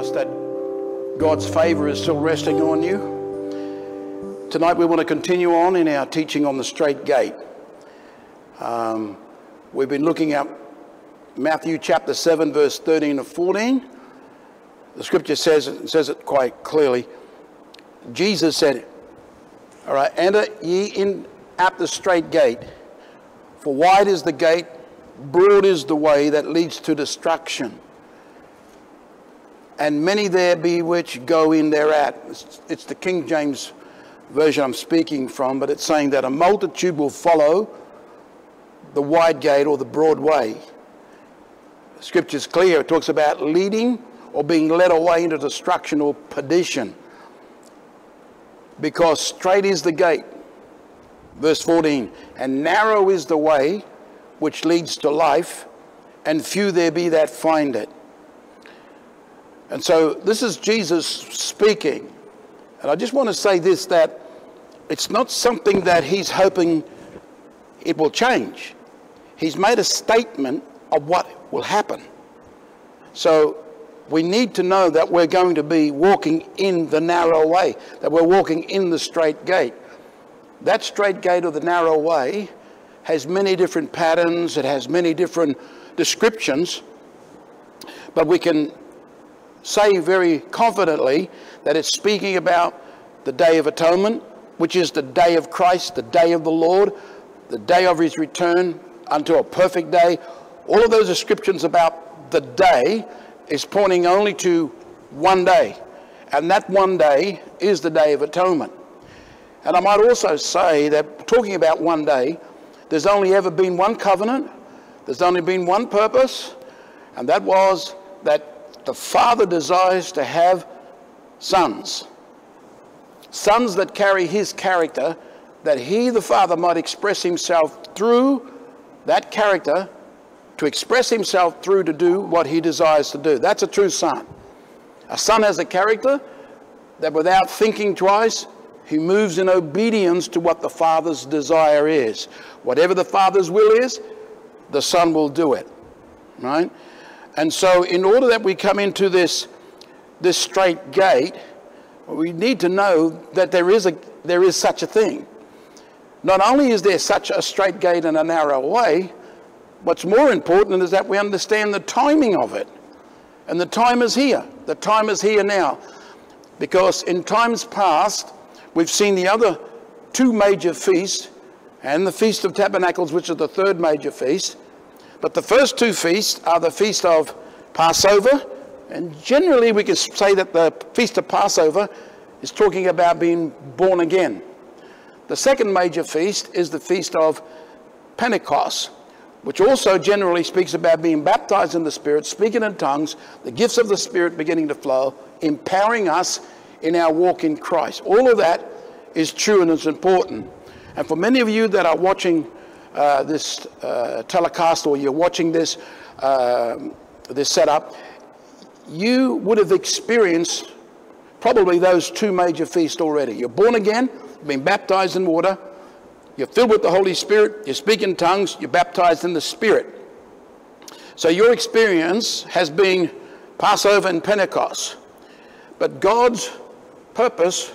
trust that God's favor is still resting on you. Tonight we want to continue on in our teaching on the straight gate. Um, we've been looking at Matthew chapter 7, verse 13 to 14. The scripture says it, says it quite clearly. Jesus said, All right, enter ye in at the straight gate, for wide is the gate, broad is the way that leads to destruction and many there be which go in thereat. It's, it's the King James version I'm speaking from, but it's saying that a multitude will follow the wide gate or the broad way. Scripture's clear. It talks about leading or being led away into destruction or perdition. Because straight is the gate, verse 14, and narrow is the way which leads to life, and few there be that find it. And so this is Jesus speaking. And I just want to say this that it's not something that he's hoping it will change. He's made a statement of what will happen. So we need to know that we're going to be walking in the narrow way, that we're walking in the straight gate. That straight gate or the narrow way has many different patterns, it has many different descriptions, but we can say very confidently that it's speaking about the Day of Atonement, which is the day of Christ, the day of the Lord, the day of his return unto a perfect day. All of those descriptions about the day is pointing only to one day. And that one day is the Day of Atonement. And I might also say that talking about one day, there's only ever been one covenant, there's only been one purpose, and that was that the Father desires to have sons. Sons that carry his character, that he, the Father, might express himself through that character, to express himself through to do what he desires to do. That's a true son. A son has a character that without thinking twice, he moves in obedience to what the Father's desire is. Whatever the Father's will is, the Son will do it. Right? And so, in order that we come into this, this straight gate, we need to know that there is, a, there is such a thing. Not only is there such a straight gate and a narrow way, what's more important is that we understand the timing of it. And the time is here. The time is here now. Because in times past, we've seen the other two major feasts and the Feast of Tabernacles, which is the third major feast. But the first two feasts are the feast of Passover, and generally we can say that the feast of Passover is talking about being born again. The second major feast is the feast of Pentecost, which also generally speaks about being baptized in the Spirit, speaking in tongues, the gifts of the Spirit beginning to flow, empowering us in our walk in Christ. All of that is true and is important. And for many of you that are watching uh, this uh, telecast or you're watching this, uh, this setup, you would have experienced probably those two major feasts already. You're born again, you've been baptized in water, you're filled with the Holy Spirit, you speak in tongues, you're baptized in the Spirit. So your experience has been Passover and Pentecost. But God's purpose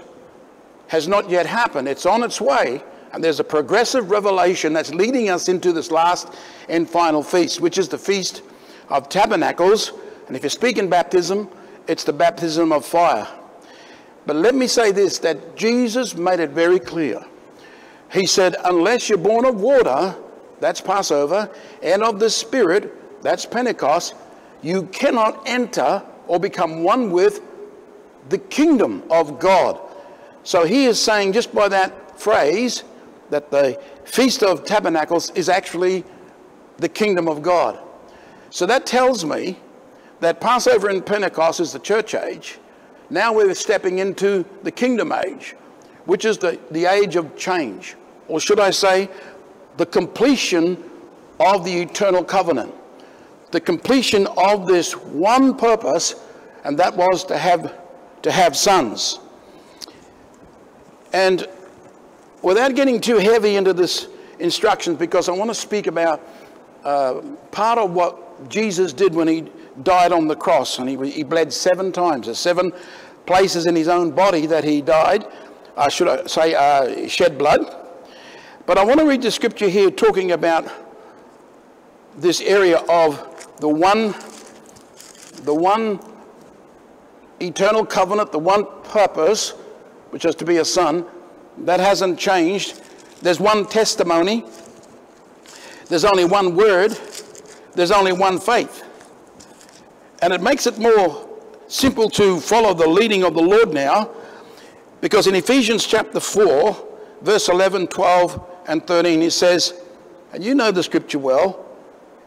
has not yet happened. It's on its way. There's a progressive revelation that's leading us into this last and final feast, which is the Feast of Tabernacles. And if you speak in baptism, it's the baptism of fire. But let me say this that Jesus made it very clear. He said, Unless you're born of water, that's Passover, and of the Spirit, that's Pentecost, you cannot enter or become one with the kingdom of God. So he is saying, just by that phrase, that the Feast of Tabernacles is actually the kingdom of God. So that tells me that Passover and Pentecost is the church age. Now we're stepping into the kingdom age, which is the, the age of change. Or should I say, the completion of the eternal covenant. The completion of this one purpose, and that was to have, to have sons. And without getting too heavy into this instructions, because I want to speak about uh, part of what Jesus did when he died on the cross and he, he bled seven times. There's seven places in his own body that he died, uh, should I say, uh, shed blood. But I want to read the scripture here talking about this area of the one, the one eternal covenant, the one purpose, which is to be a son, that hasn't changed. There's one testimony, there's only one word, there's only one faith. And it makes it more simple to follow the leading of the Lord now, because in Ephesians chapter 4, verse 11, 12, and 13, he says, and you know the scripture well,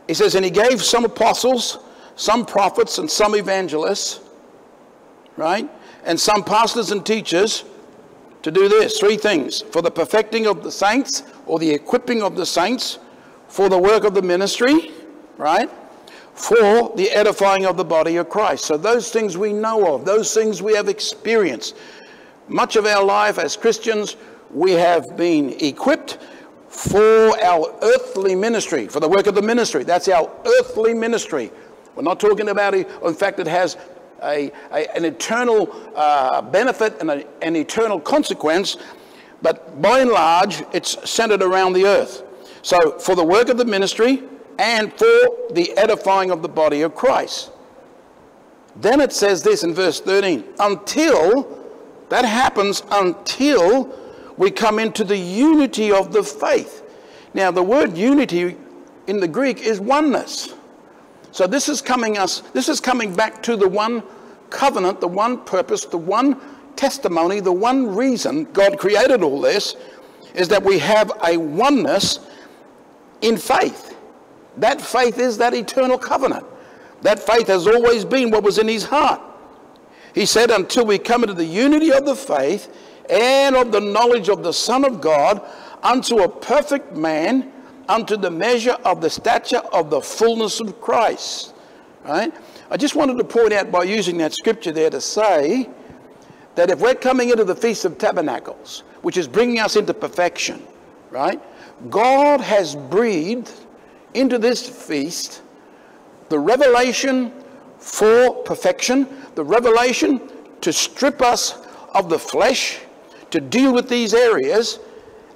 he says, and he gave some apostles, some prophets, and some evangelists, right? And some pastors and teachers to do this three things for the perfecting of the saints or the equipping of the saints, for the work of the ministry, right? For the edifying of the body of Christ. So, those things we know of, those things we have experienced. Much of our life as Christians, we have been equipped for our earthly ministry, for the work of the ministry. That's our earthly ministry. We're not talking about, it. in fact, it has a, a an eternal uh, benefit and a, an eternal consequence, but by and large, it's centered around the earth. So, for the work of the ministry and for the edifying of the body of Christ. Then it says this in verse 13 until that happens, until we come into the unity of the faith. Now, the word unity in the Greek is oneness. So this is coming us, this is coming back to the one covenant, the one purpose, the one testimony, the one reason God created all this is that we have a oneness in faith. That faith is that eternal covenant. That faith has always been what was in his heart. He said, until we come into the unity of the faith and of the knowledge of the Son of God unto a perfect man, unto the measure of the stature of the fullness of Christ. Right? I just wanted to point out by using that scripture there to say that if we're coming into the Feast of Tabernacles, which is bringing us into perfection, right? God has breathed into this feast the revelation for perfection, the revelation to strip us of the flesh to deal with these areas.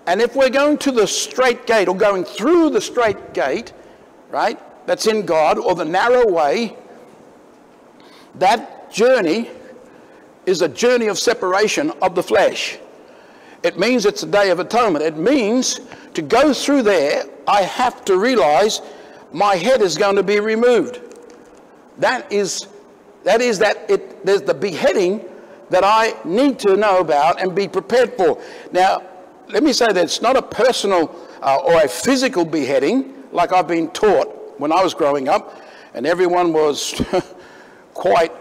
And if we're going to the straight gate or going through the straight gate, right, that's in God, or the narrow way, that journey is a journey of separation of the flesh. It means it's a day of atonement. It means to go through there, I have to realize my head is going to be removed. That is that is that it there's the beheading that I need to know about and be prepared for. Now, let me say that it's not a personal uh, or a physical beheading like I've been taught when I was growing up, and everyone was quite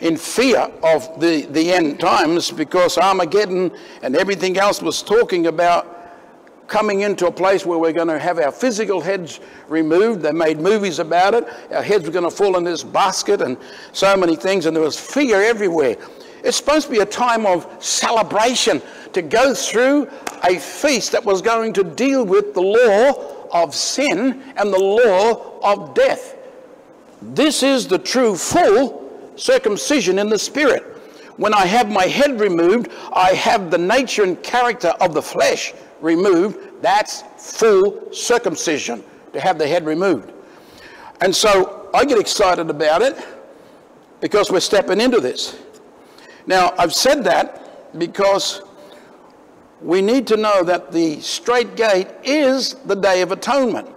in fear of the, the end times because Armageddon and everything else was talking about coming into a place where we're going to have our physical heads removed. They made movies about it. Our heads were going to fall in this basket and so many things, and there was fear everywhere. It's supposed to be a time of celebration to go through a feast that was going to deal with the law of sin and the law of death. This is the true full circumcision in the spirit. When I have my head removed, I have the nature and character of the flesh removed. That's full circumcision to have the head removed. And so I get excited about it because we're stepping into this. Now, I've said that because we need to know that the straight gate is the Day of Atonement.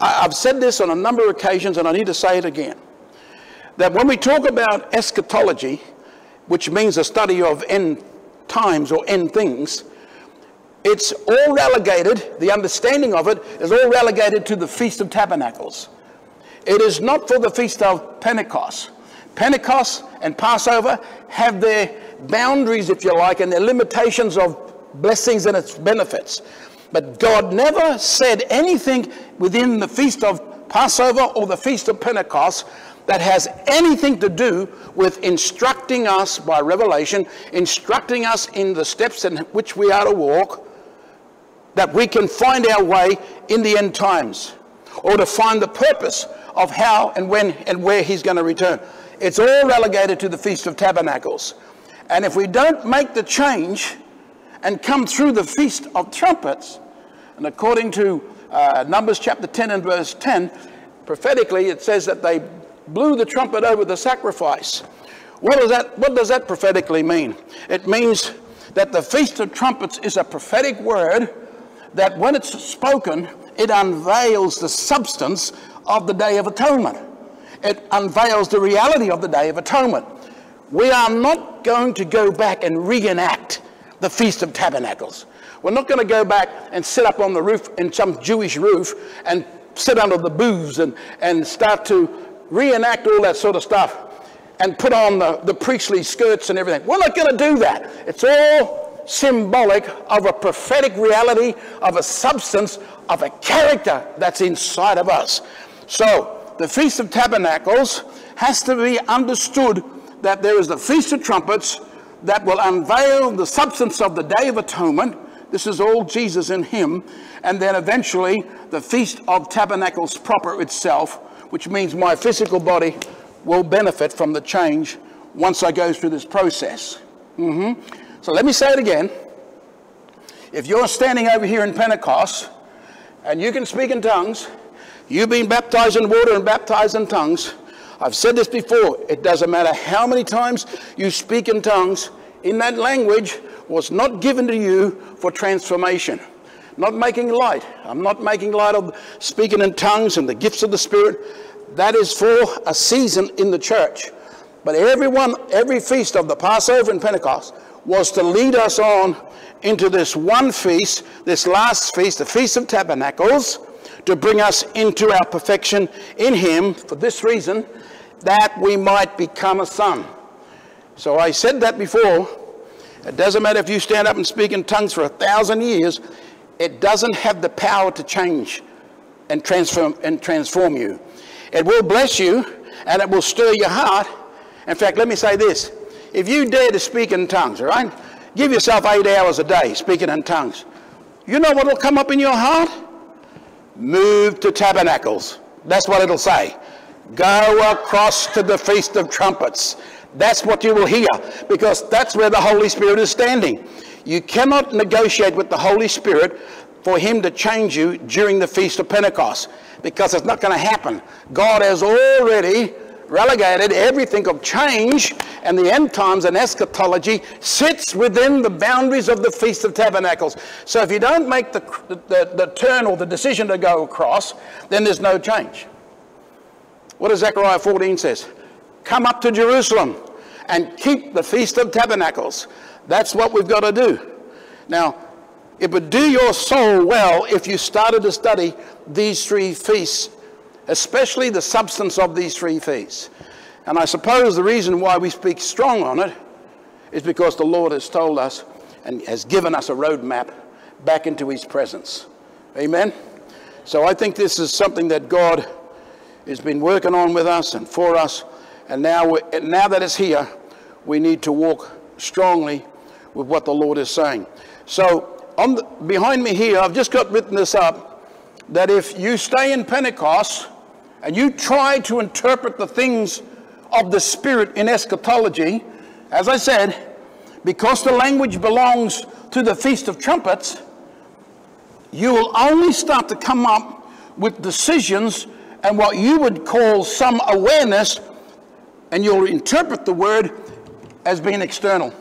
I've said this on a number of occasions and I need to say it again. That when we talk about eschatology, which means the study of end times or end things, it's all relegated, the understanding of it is all relegated to the Feast of Tabernacles. It is not for the Feast of Pentecost. Pentecost and Passover have their boundaries, if you like, and their limitations of blessings and its benefits. But God never said anything within the feast of Passover or the feast of Pentecost that has anything to do with instructing us by revelation, instructing us in the steps in which we are to walk, that we can find our way in the end times, or to find the purpose of how and when and where he's going to return. It's all relegated to the Feast of Tabernacles. And if we don't make the change and come through the Feast of Trumpets, and according to uh, Numbers chapter 10 and verse 10, prophetically it says that they blew the trumpet over the sacrifice. What does that, what does that prophetically mean? It means that the Feast of Trumpets is a prophetic word that when it's spoken, it unveils the substance of the Day of Atonement. It unveils the reality of the Day of Atonement. We are not going to go back and reenact the Feast of Tabernacles. We're not going to go back and sit up on the roof in some Jewish roof and sit under the booths and, and start to reenact all that sort of stuff and put on the, the priestly skirts and everything. We're not going to do that. It's all symbolic of a prophetic reality, of a substance, of a character that's inside of us. So, the Feast of Tabernacles has to be understood that there is the Feast of Trumpets that will unveil the substance of the Day of Atonement. This is all Jesus in Him. And then eventually, the Feast of Tabernacles proper itself, which means my physical body will benefit from the change once I go through this process. Mm-hmm. So let me say it again. If you're standing over here in Pentecost and you can speak in tongues, you've been baptized in water and baptized in tongues. I've said this before. It doesn't matter how many times you speak in tongues, in that language was not given to you for transformation. Not making light. I'm not making light of speaking in tongues and the gifts of the Spirit that is for a season in the church. But everyone, every feast of the Passover and Pentecost was to lead us on into this one feast, this last feast, the Feast of Tabernacles, to bring us into our perfection in Him for this reason, that we might become a son. So I said that before. It doesn't matter if you stand up and speak in tongues for a thousand years, it doesn't have the power to change and transform, and transform you. It will bless you and it will stir your heart. In fact, let me say this. If you dare to speak in tongues, all right? Give yourself eight hours a day speaking in tongues. You know what will come up in your heart? Move to tabernacles. That's what it'll say. Go across to the Feast of Trumpets. That's what you will hear because that's where the Holy Spirit is standing. You cannot negotiate with the Holy Spirit for Him to change you during the Feast of Pentecost because it's not going to happen. God has already relegated everything of change and the end times and eschatology sits within the boundaries of the Feast of Tabernacles. So if you don't make the, the, the turn or the decision to go across, then there's no change. What does Zechariah 14 says? Come up to Jerusalem and keep the Feast of Tabernacles. That's what we've got to do. Now, it would do your soul well if you started to study these three feasts, especially the substance of these three feasts. And I suppose the reason why we speak strong on it is because the Lord has told us and has given us a roadmap back into his presence. Amen? So I think this is something that God has been working on with us and for us. And now, now that it's here, we need to walk strongly with what the Lord is saying. So the, behind me here, I've just got written this up that if you stay in Pentecost and you try to interpret the things of the Spirit in eschatology, as I said, because the language belongs to the Feast of Trumpets, you will only start to come up with decisions and what you would call some awareness, and you'll interpret the word as being external.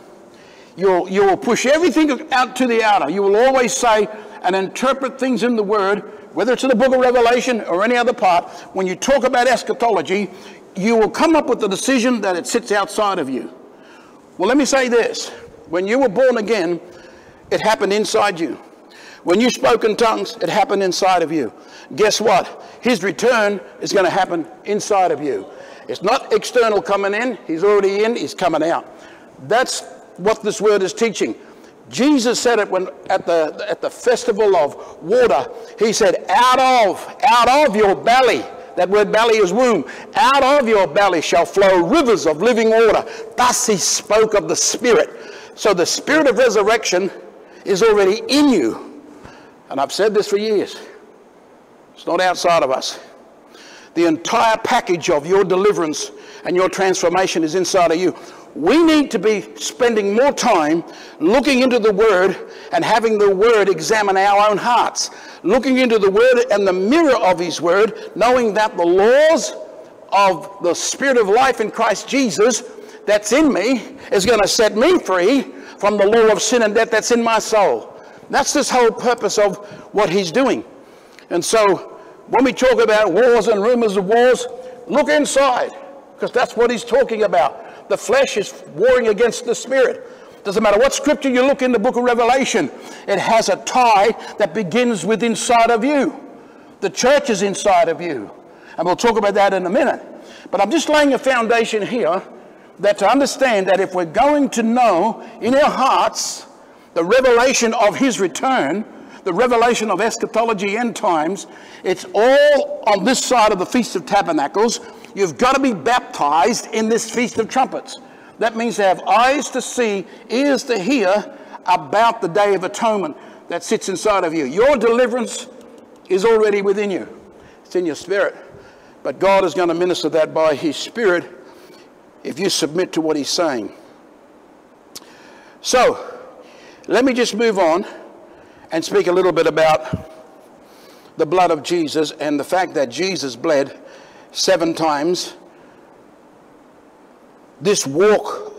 You'll, you will push everything out to the outer. You will always say and interpret things in the word whether it's in the book of Revelation or any other part, when you talk about eschatology, you will come up with the decision that it sits outside of you. Well, let me say this. When you were born again, it happened inside you. When you spoke in tongues, it happened inside of you. Guess what? His return is going to happen inside of you. It's not external coming in. He's already in. He's coming out. That's what this word is teaching. Jesus said it when at the at the festival of water. He said, "Out of out of your belly." That word belly is womb. Out of your belly shall flow rivers of living water. Thus he spoke of the Spirit. So the Spirit of resurrection is already in you. And I've said this for years. It's not outside of us. The entire package of your deliverance and your transformation is inside of you. We need to be spending more time looking into the Word and having the Word examine our own hearts. Looking into the Word and the mirror of His Word, knowing that the laws of the Spirit of life in Christ Jesus that's in me is going to set me free from the law of sin and death that's in my soul. That's this whole purpose of what he's doing. And so when we talk about wars and rumors of wars, look inside, because that's what he's talking about. The flesh is warring against the spirit. Doesn't matter what scripture you look in the book of Revelation, it has a tie that begins with inside of you. The church is inside of you. And we'll talk about that in a minute. But I'm just laying a foundation here that to understand that if we're going to know in our hearts the revelation of his return, the revelation of eschatology end times, it's all on this side of the Feast of Tabernacles. You've got to be baptized in this Feast of Trumpets. That means to have eyes to see, ears to hear about the Day of Atonement that sits inside of you. Your deliverance is already within you, it's in your spirit. But God is going to minister that by His Spirit if you submit to what he's saying. So, let me just move on and speak a little bit about the blood of Jesus and the fact that Jesus bled seven times. This walk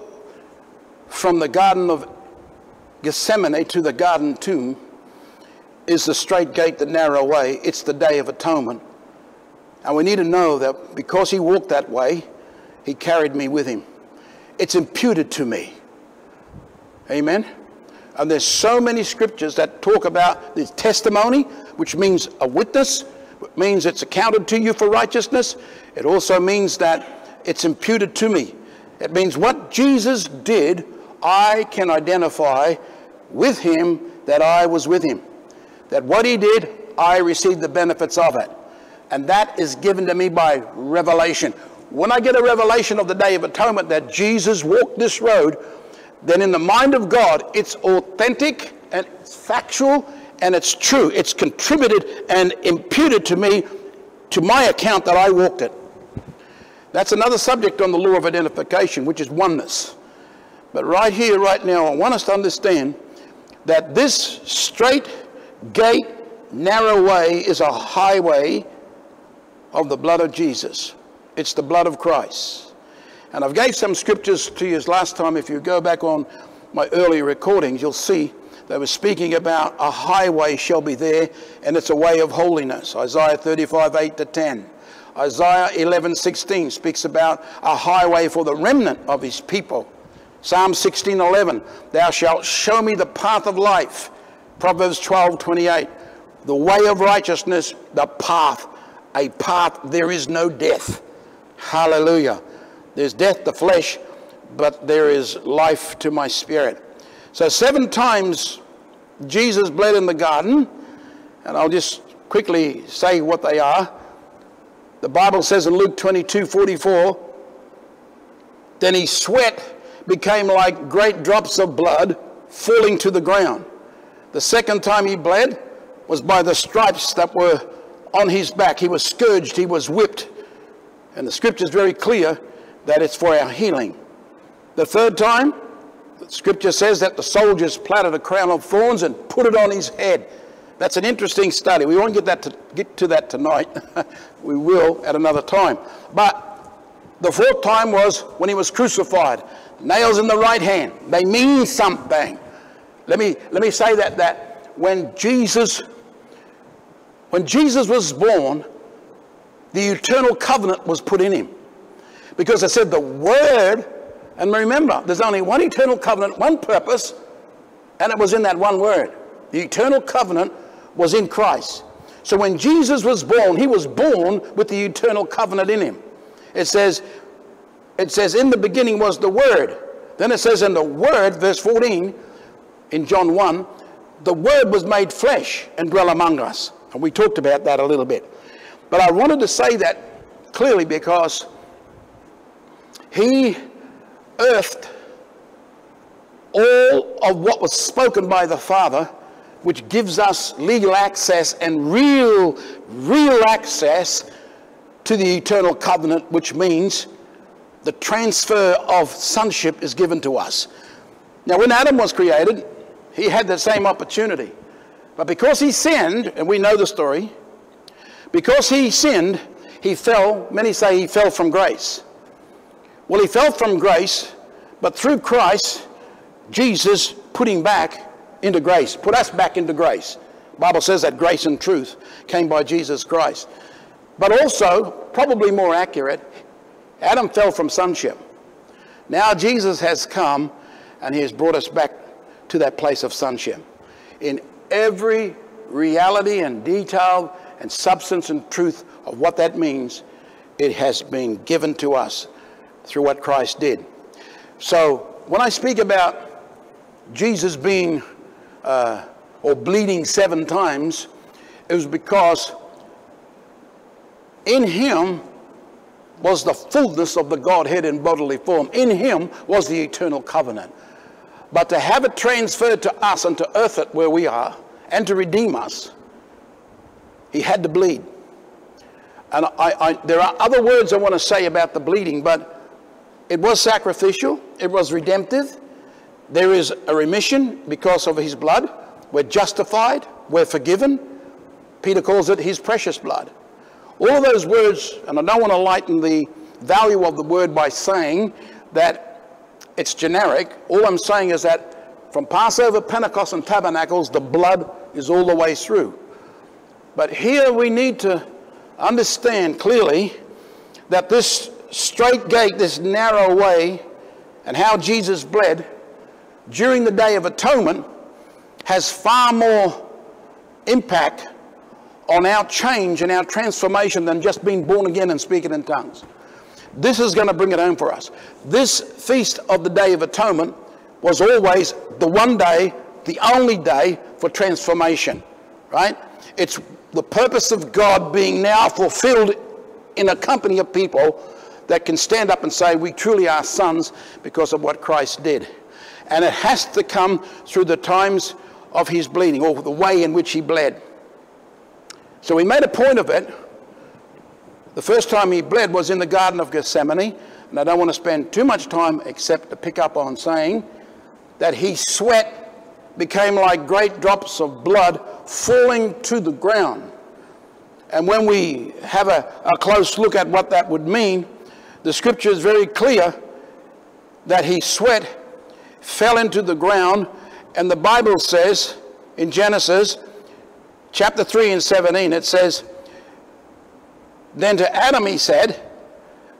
from the Garden of Gethsemane to the Garden Tomb is the straight gate, the narrow way. It's the Day of Atonement. And we need to know that because he walked that way, he carried me with him. It's imputed to me. Amen. And there's so many scriptures that talk about this testimony, which means a witness, means it's accounted to you for righteousness. It also means that it's imputed to me. It means what Jesus did, I can identify with him that I was with him. That what he did, I received the benefits of it. And that is given to me by revelation. When I get a revelation of the Day of Atonement that Jesus walked this road, then in the mind of God, it's authentic and factual and it's true. It's contributed and imputed to me, to my account that I walked it. That's another subject on the law of identification, which is oneness. But right here, right now, I want us to understand that this straight gate, narrow way is a highway of the blood of Jesus. It's the blood of Christ. And I've gave some scriptures to you last time. If you go back on my earlier recordings, you'll see they were speaking about a highway shall be there, and it's a way of holiness. Isaiah 35, 8 to 10. Isaiah 11, 16 speaks about a highway for the remnant of his people. Psalm 16, 11, thou shalt show me the path of life. Proverbs 12, 28, the way of righteousness, the path, a path, there is no death. Hallelujah. There's death to flesh, but there is life to my spirit. So, seven times Jesus bled in the garden, and I'll just quickly say what they are. The Bible says in Luke 22 44, then his sweat became like great drops of blood falling to the ground. The second time he bled was by the stripes that were on his back. He was scourged, he was whipped. And the scripture is very clear that it's for our healing. The third time, scripture says that the soldiers platted a crown of thorns and put it on his head. That's an interesting study. We won't get, that to, get to that tonight. we will at another time. But the fourth time was when he was crucified. Nails in the right hand. They mean something. Let me, let me say that, that when Jesus, when Jesus was born, the eternal covenant was put in him. Because I said the word, and remember, there's only one eternal covenant, one purpose, and it was in that one word. The eternal covenant was in Christ. So when Jesus was born, he was born with the eternal covenant in him. It says, it says, in the beginning was the word. Then it says in the word, verse 14, in John 1, the word was made flesh and dwell among us. And we talked about that a little bit. But I wanted to say that clearly because he earthed all of what was spoken by the Father, which gives us legal access and real, real access to the eternal covenant, which means the transfer of sonship is given to us. Now, when Adam was created, he had that same opportunity. But because he sinned, and we know the story, because he sinned, he fell, many say he fell from grace. Well, he fell from grace, but through Christ, Jesus put him back into grace, put us back into grace. The Bible says that grace and truth came by Jesus Christ. But also, probably more accurate, Adam fell from sonship. Now Jesus has come and he has brought us back to that place of sonship. In every reality and detail and substance and truth of what that means, it has been given to us through what Christ did. So when I speak about Jesus being uh, or bleeding seven times, it was because in him was the fullness of the Godhead in bodily form. In him was the eternal covenant. But to have it transferred to us and to earth it where we are and to redeem us, he had to bleed. And I, I, there are other words I want to say about the bleeding, but it was sacrificial, it was redemptive. There is a remission because of his blood. We're justified, we're forgiven. Peter calls it his precious blood. All of those words, and I don't want to lighten the value of the word by saying that it's generic. All I'm saying is that from Passover, Pentecost, and Tabernacles, the blood is all the way through. But here we need to understand clearly that this straight gate, this narrow way, and how Jesus bled during the Day of Atonement has far more impact on our change and our transformation than just being born again and speaking in tongues. This is going to bring it home for us. This feast of the Day of Atonement was always the one day, the only day for transformation, right? It's the purpose of God being now fulfilled in a company of people that can stand up and say, We truly are sons because of what Christ did. And it has to come through the times of his bleeding or the way in which he bled. So he made a point of it. The first time he bled was in the Garden of Gethsemane. And I don't want to spend too much time except to pick up on saying that his sweat became like great drops of blood falling to the ground. And when we have a, a close look at what that would mean, the scripture is very clear that he sweat fell into the ground. And the Bible says in Genesis chapter 3 and 17, it says, Then to Adam he said,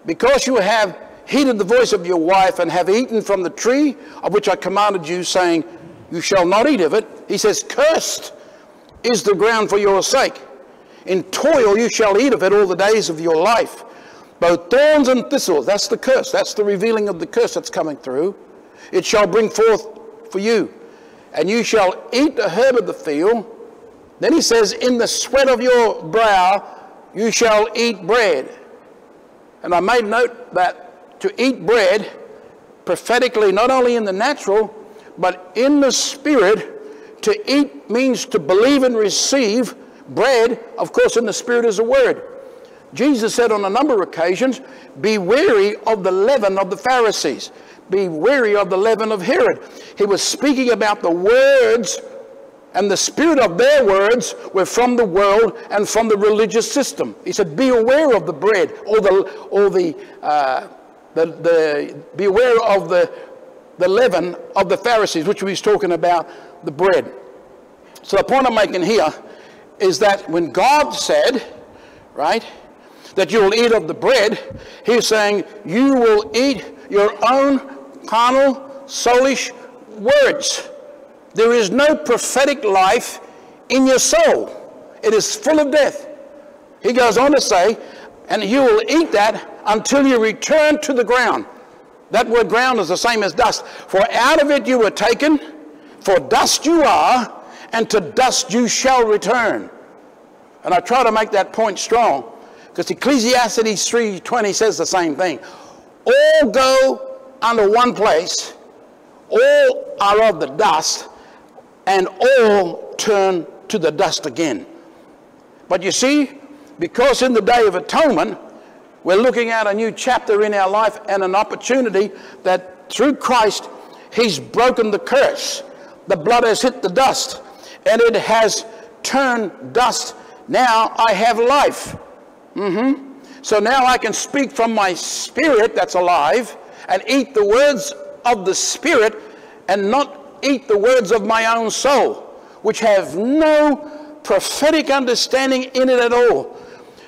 Because you have heeded the voice of your wife and have eaten from the tree of which I commanded you, saying, You shall not eat of it, he says, Cursed is the ground for your sake. In toil you shall eat of it all the days of your life. Both thorns and thistles, that's the curse, that's the revealing of the curse that's coming through. It shall bring forth for you, and you shall eat the herb of the field then he says, In the sweat of your brow you shall eat bread. And I made note that to eat bread, prophetically, not only in the natural, but in the spirit, to eat means to believe and receive. Bread, of course, in the spirit is a word. Jesus said on a number of occasions, Be wary of the leaven of the Pharisees. Be wary of the leaven of Herod. He was speaking about the words and the spirit of their words were from the world and from the religious system. He said, Be aware of the bread, or the, or the, uh, the, the, be aware of the, the leaven of the Pharisees, which we was talking about, the bread. So the point I'm making here is that when God said, right, that you will eat of the bread, he's saying you will eat your own carnal, soulish words. There is no prophetic life in your soul. It is full of death. He goes on to say, and you will eat that until you return to the ground. That word ground is the same as dust. For out of it you were taken, for dust you are, and to dust you shall return. And I try to make that point strong because Ecclesiastes 3.20 says the same thing. All go unto one place, all are of the dust, and all turn to the dust again. But you see, because in the Day of Atonement, We're looking at a new chapter in our life and an opportunity that through Christ, He's broken the curse. The blood has hit the dust and it has turned dust. Now I have life. Mm-hmm. So now I can speak from my spirit that's alive and eat the words of the spirit and not eat the words of my own soul, which have no prophetic understanding in it at all.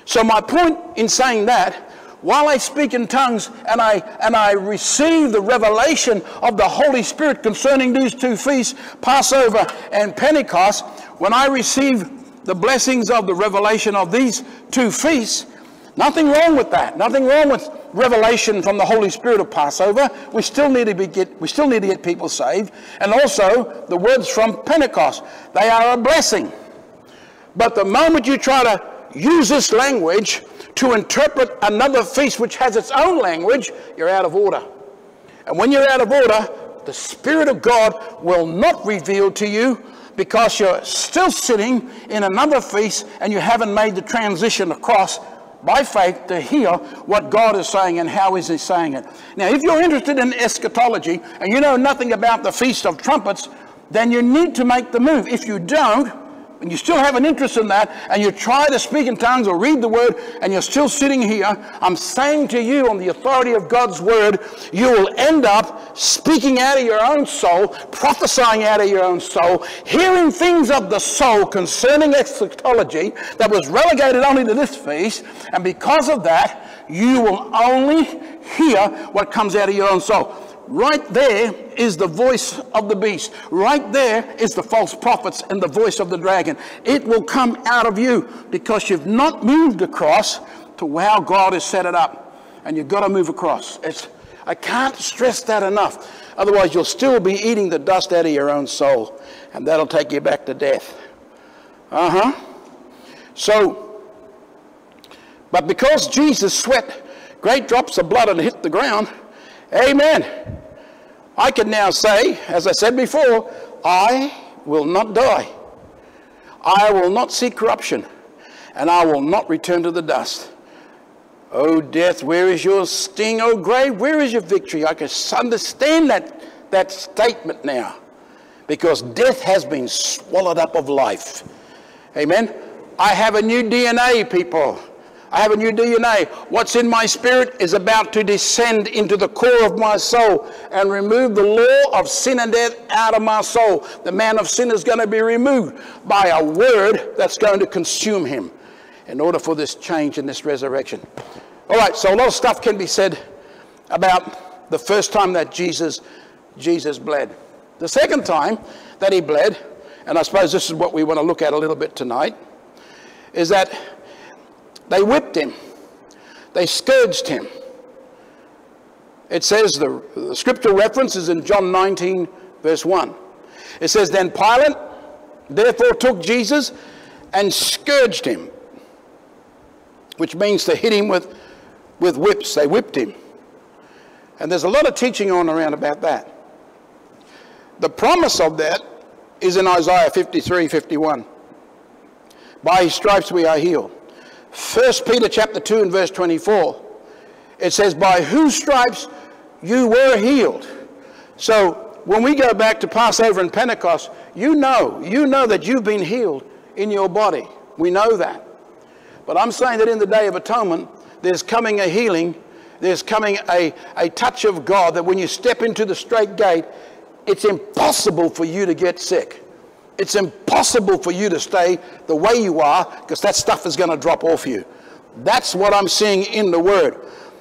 So my point in saying that, while I speak in tongues and I, and I receive the revelation of the Holy Spirit concerning these two feasts, Passover and Pentecost, when I receive the blessings of the revelation of these two feasts, nothing wrong with that. Nothing wrong with revelation from the Holy Spirit of Passover. We still need to be get, we still need to get people saved. And also the words from Pentecost. They are a blessing. But the moment you try to use this language to interpret another feast which has its own language, you're out of order. And when you're out of order, the Spirit of God will not reveal to you because you're still sitting in another feast and you haven't made the transition across by faith to hear what God is saying and how is he saying it. Now, if you're interested in eschatology and you know nothing about the Feast of Trumpets, then you need to make the move. If you don't, and you still have an interest in that, and you try to speak in tongues or read the word, and you're still sitting here, I'm saying to you on the authority of God's word, you will end up speaking out of your own soul, prophesying out of your own soul, hearing things of the soul concerning eschatology that was relegated only to this feast, and because of that, you will only hear what comes out of your own soul. Right there is the voice of the beast. Right there is the false prophets and the voice of the dragon. It will come out of you because you've not moved across to how God has set it up. And you've got to move across. It's, I can't stress that enough. Otherwise, you'll still be eating the dust out of your own soul, and that'll take you back to death. Uh huh. So, but because Jesus sweat great drops of blood and hit the ground, amen. I can now say, as I said before, I will not die. I will not see corruption, and I will not return to the dust. Oh, death, where is your sting? Oh, grave, where is your victory? I can understand that, that statement now because death has been swallowed up of life. Amen. I have a new DNA, people. I have a new DNA. What's in my spirit is about to descend into the core of my soul and remove the law of sin and death out of my soul. The man of sin is going to be removed by a word that's going to consume him in order for this change and this resurrection. All right, so a lot of stuff can be said about the first time that Jesus, Jesus bled. The second time that he bled, and I suppose this is what we want to look at a little bit tonight, is that they whipped him. They scourged him. It says the, the scripture reference is in John 19, verse 1. It says, Then Pilate therefore took Jesus and scourged him, which means to hit him with, with whips. They whipped him. And there's a lot of teaching on around about that. The promise of that is in Isaiah 53, 51. By his stripes we are healed. 1 Peter chapter 2 and verse 24, it says, by whose stripes you were healed. So when we go back to Passover and Pentecost, you know, you know that you've been healed in your body. We know that. But I'm saying that in the Day of Atonement, there's coming a healing, there's coming a, a touch of God that when you step into the straight gate, it's impossible for you to get sick. It's impossible for you to stay the way you are because that stuff is going to drop off you. That's what I'm seeing in the Word.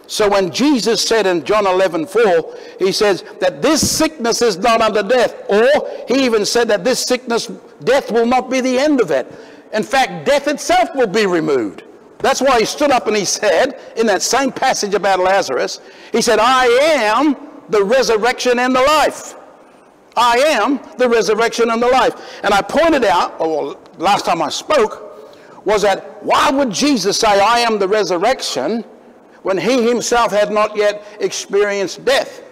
So when Jesus said in John 11, 4, he says that this sickness is not unto death. Or he even said that this sickness, death will not be the end of it. In fact, death itself will be removed. That's why he stood up and he said, in that same passage about Lazarus, he said, I am the resurrection and the life. I am the resurrection and the life. And I pointed out, oh, or last time I spoke, was that why would Jesus say, I am the resurrection, when he himself had not yet experienced death?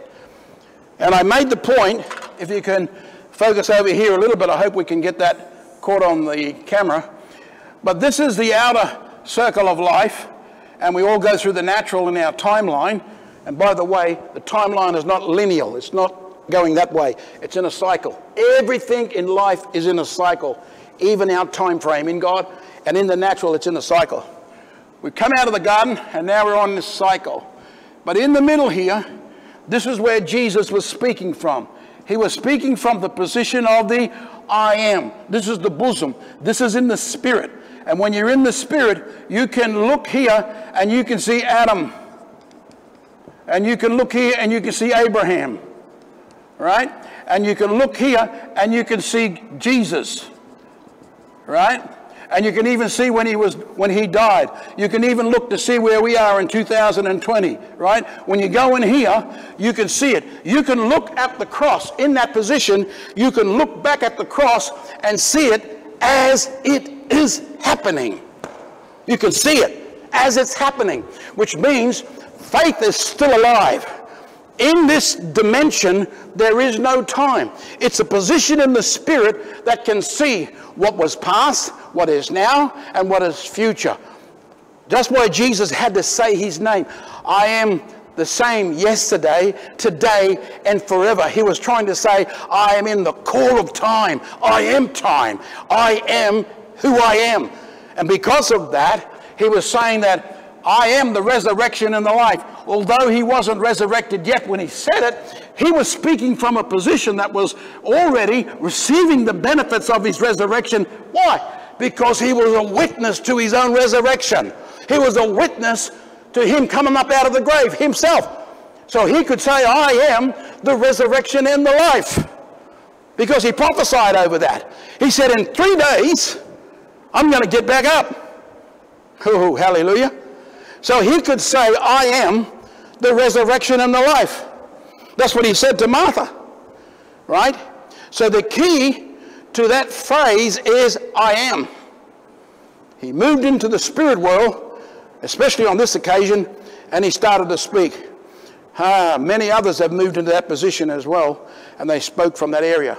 And I made the point, if you can focus over here a little bit, I hope we can get that caught on the camera. But this is the outer circle of life, and we all go through the natural in our timeline. And by the way, the timeline is not linear, it's not going that way, it's in a cycle. Everything in life is in a cycle, even our time frame in God, and in the natural, it's in a cycle. We've come out of the garden, and now we're on this cycle. But in the middle here, this is where Jesus was speaking from. He was speaking from the position of the I am. This is the bosom. This is in the spirit. And when you're in the spirit, you can look here and you can see Adam. And you can look here and you can see Abraham. Right? And you can look here and you can see Jesus. Right? And you can even see when he was when he died. You can even look to see where we are in 2020, right? When you go in here, you can see it. You can look at the cross in that position. You can look back at the cross and see it as it is happening. You can see it as it's happening, which means faith is still alive. In this dimension, there is no time. It's a position in the spirit that can see what was past, what is now, and what is future. That's why Jesus had to say his name. I am the same yesterday, today, and forever. He was trying to say, I am in the core of time. I am time. I am who I am. And because of that, he was saying that I am the resurrection and the life. Although he wasn't resurrected yet when he said it, he was speaking from a position that was already receiving the benefits of his resurrection. Why? Because he was a witness to his own resurrection. He was a witness to him coming up out of the grave himself. So he could say, I am the resurrection and the life. Because he prophesied over that. He said, In three days, I'm going to get back up. Oh, hallelujah. So he could say, I am the resurrection and the life. That's what he said to Martha, right? So the key to that phrase is I am. He moved into the spirit world, especially on this occasion, and he started to speak. Ah, many others have moved into that position as well, and they spoke from that area.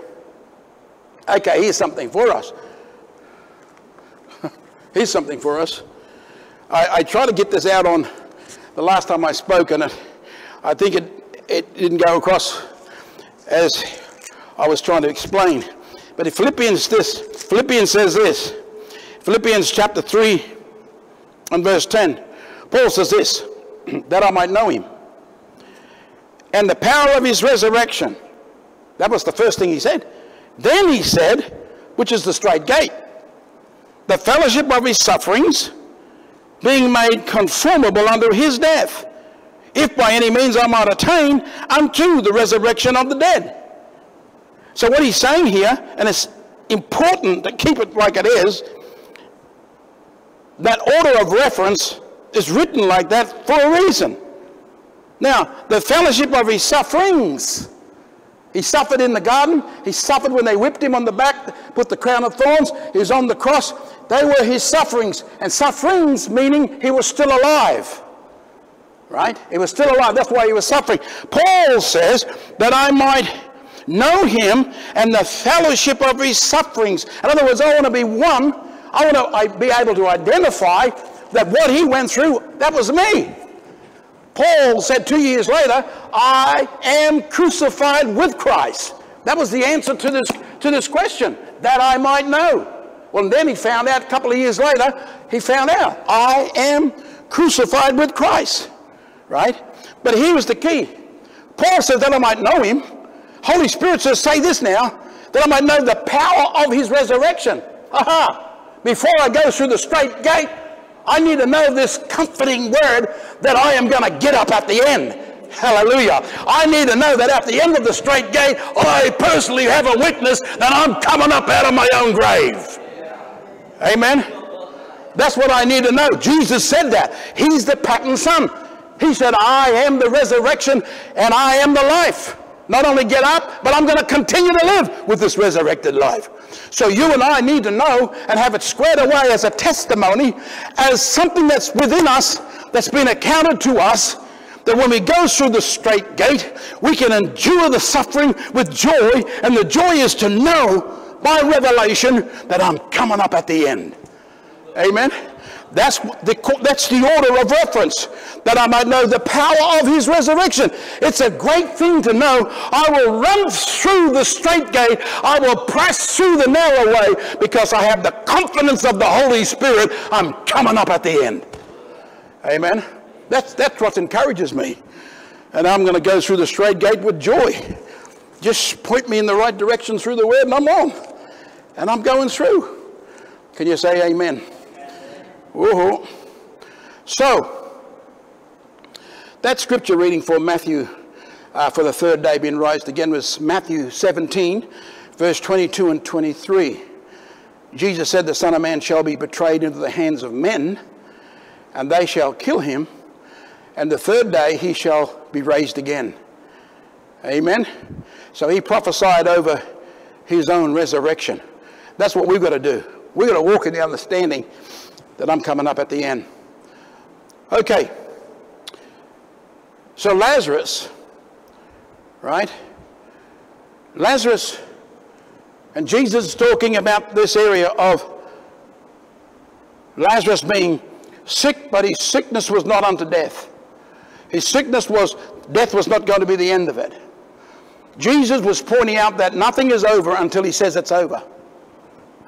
Okay, here's something for us. here's something for us. I, I tried to get this out on the last time I spoke, and it, I think it, it didn't go across as I was trying to explain. But in Philippians, this Philippians says this. Philippians chapter 3 and verse 10. Paul says this, that I might know him. And the power of his resurrection. That was the first thing he said. Then he said, which is the straight gate, the fellowship of his sufferings, being made conformable unto his death, if by any means I might attain unto the resurrection of the dead. So what he's saying here, and it's important to keep it like it is, that order of reference is written like that for a reason. Now, the fellowship of his sufferings. He suffered in the garden. He suffered when they whipped him on the back, put the crown of thorns. He was on the cross. They were his sufferings. And sufferings meaning he was still alive. Right? He was still alive. That's why he was suffering. Paul says that I might know him and the fellowship of his sufferings. In other words, I want to be one. I want to be able to identify that what he went through, that was me. Paul said two years later, I am crucified with Christ. That was the answer to this, to this question, that I might know. Well, then he found out a couple of years later, he found out, I am crucified with Christ. Right? But here was the key. Paul says that I might know him. Holy Spirit says, say this now, that I might know the power of his resurrection. Aha! Before I go through the straight gate, I need to know this comforting word that I am going to get up at the end. Hallelujah. I need to know that at the end of the straight gate, I personally have a witness that I'm coming up out of my own grave. Amen. That's what I need to know. Jesus said that. He's the pattern son. He said, I am the resurrection and I am the life. Not only get up, but I'm going to continue to live with this resurrected life. So you and I need to know and have it squared away as a testimony, as something that's within us, that's been accounted to us, that when we go through the straight gate, we can endure the suffering with joy, and the joy is to know by revelation that I'm coming up at the end. Amen. That's the, that's the order of reference, that I might know the power of his resurrection. It's a great thing to know. I will run through the straight gate. I will press through the narrow way because I have the confidence of the Holy Spirit. I'm coming up at the end. Amen. That's, that's what encourages me. And I'm going to go through the straight gate with joy. Just point me in the right direction through the word and I'm on. And I'm going through. Can you say amen? Woohoo. So, that scripture reading for Matthew uh, for the third day being raised again was Matthew 17, verse 22 and 23. Jesus said, The Son of Man shall be betrayed into the hands of men, and they shall kill him, and the third day he shall be raised again. Amen. So he prophesied over his own resurrection. That's what we've got to do. We've got to walk in the understanding that I'm coming up at the end. Okay. So Lazarus, right? Lazarus, and Jesus is talking about this area of Lazarus being sick, but his sickness was not unto death. His sickness was, death was not going to be the end of it. Jesus was pointing out that nothing is over until he says it's over.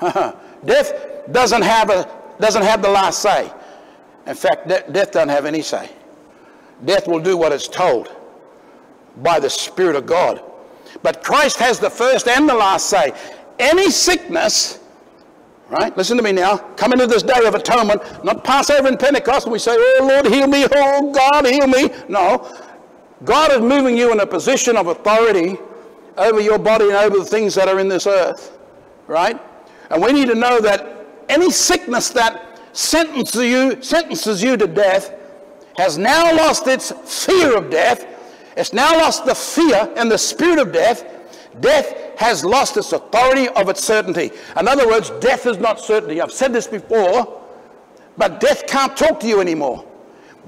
death doesn't have, a, doesn't have the last say. In fact, de death doesn't have any say. Death will do what it's told by the Spirit of God. But Christ has the first and the last say. Any sickness, right? Listen to me now. Come into this day of atonement, not Passover and Pentecost, and we say, Oh Lord, heal me. Oh God, heal me. No. God is moving you in a position of authority over your body and over the things that are in this earth, right? And we need to know that any sickness that sentences you, sentences you to death has now lost its fear of death. It's now lost the fear and the spirit of death. Death has lost its authority of its certainty. In other words, death is not certainty. I've said this before, but death can't talk to you anymore.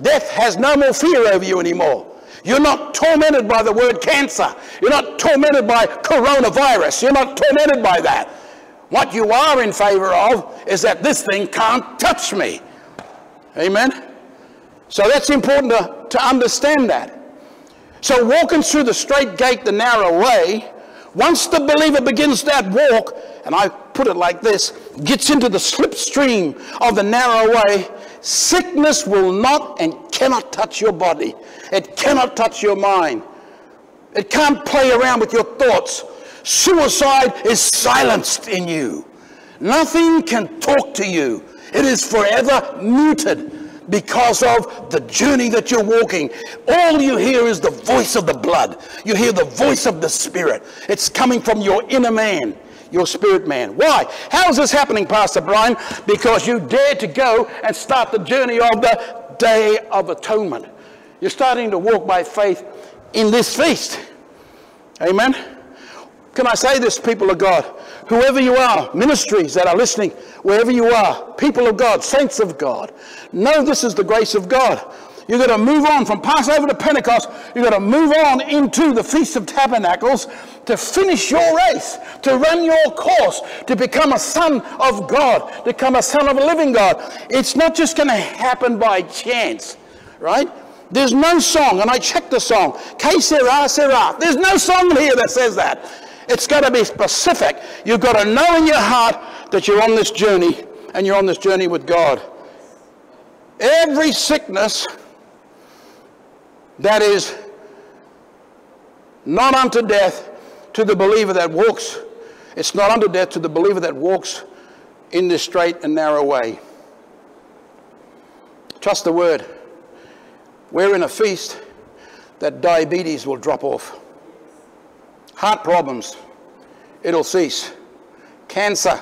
Death has no more fear over you anymore. You're not tormented by the word cancer. You're not tormented by coronavirus. You're not tormented by that. What you are in favor of is that this thing can't touch me. Amen? So that's important to, to understand that. So walking through the straight gate, the narrow way, once the believer begins that walk, and I put it like this, gets into the slipstream of the narrow way, sickness will not and cannot touch your body. It cannot touch your mind. It can't play around with your thoughts. Suicide is silenced in you. Nothing can talk to you. It is forever muted because of the journey that you're walking. All you hear is the voice of the blood. You hear the voice of the spirit. It's coming from your inner man, your spirit man. Why? How is this happening, Pastor Brian? Because you dare to go and start the journey of the day of atonement. You're starting to walk by faith in this feast. Amen. Can I say this, people of God? Whoever you are, ministries that are listening, wherever you are, people of God, saints of God, know this is the grace of God. You've got to move on from Passover to Pentecost. You've got to move on into the Feast of Tabernacles to finish your race, to run your course, to become a son of God, to become a son of a living God. It's not just going to happen by chance, right? There's no song, and I checked the song, Que. There's no song here that says that. It's got to be specific. You've got to know in your heart that you're on this journey, and you're on this journey with God. Every sickness that is not unto death to the believer that walks, it's not unto death to the believer that walks in this straight and narrow way. Trust the word. We're in a feast that diabetes will drop off. Heart problems, it'll cease. Cancer,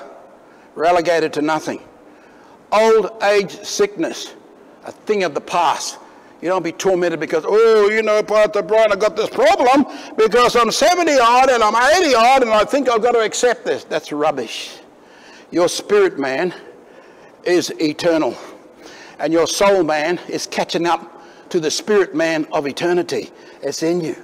relegated to nothing. Old age sickness, a thing of the past. You don't be tormented because, oh, you know, Pastor Brian, I got this problem because I'm 70 odd and I'm 80 odd and I think I've got to accept this. That's rubbish. Your spirit man is eternal and your soul man is catching up to the spirit man of eternity. It's in you.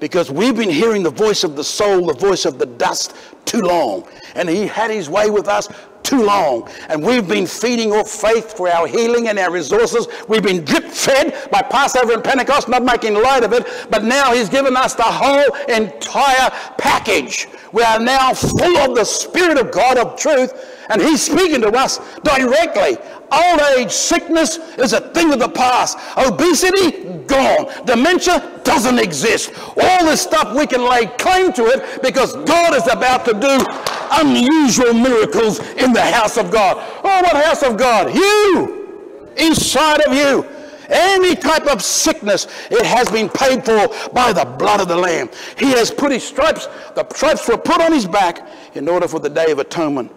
Because we've been hearing the voice of the soul, the voice of the dust, too long. And he had his way with us too long. And we've been feeding off faith for our healing and our resources. We've been drip fed by Passover and Pentecost, not making light of it. But now He's given us the whole entire package. We are now full of the Spirit of God of truth. And He's speaking to us directly. Old age, sickness is a thing of the past. Obesity, gone. Dementia doesn't exist. All this stuff, we can lay claim to it because God is about to do unusual miracles in the house of God. Oh, what house of God? You! Inside of you. Any type of sickness, it has been paid for by the blood of the Lamb. He has put his stripes, the stripes were put on his back in order for the day of atonement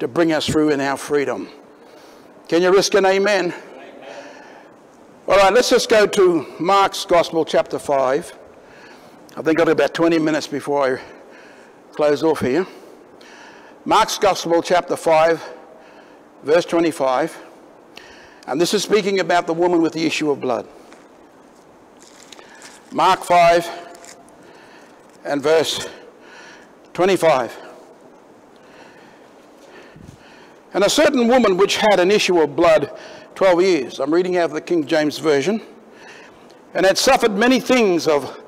to bring us through in our freedom. Can you risk an amen? All right, let's just go to Mark's Gospel, chapter 5. I think I've got about 20 minutes before I close off here. Mark's Gospel, chapter 5, verse 25. And this is speaking about the woman with the issue of blood. Mark 5 and verse 25. And a certain woman which had an issue of blood 12 years. I'm reading out of the King James Version. And had suffered many things of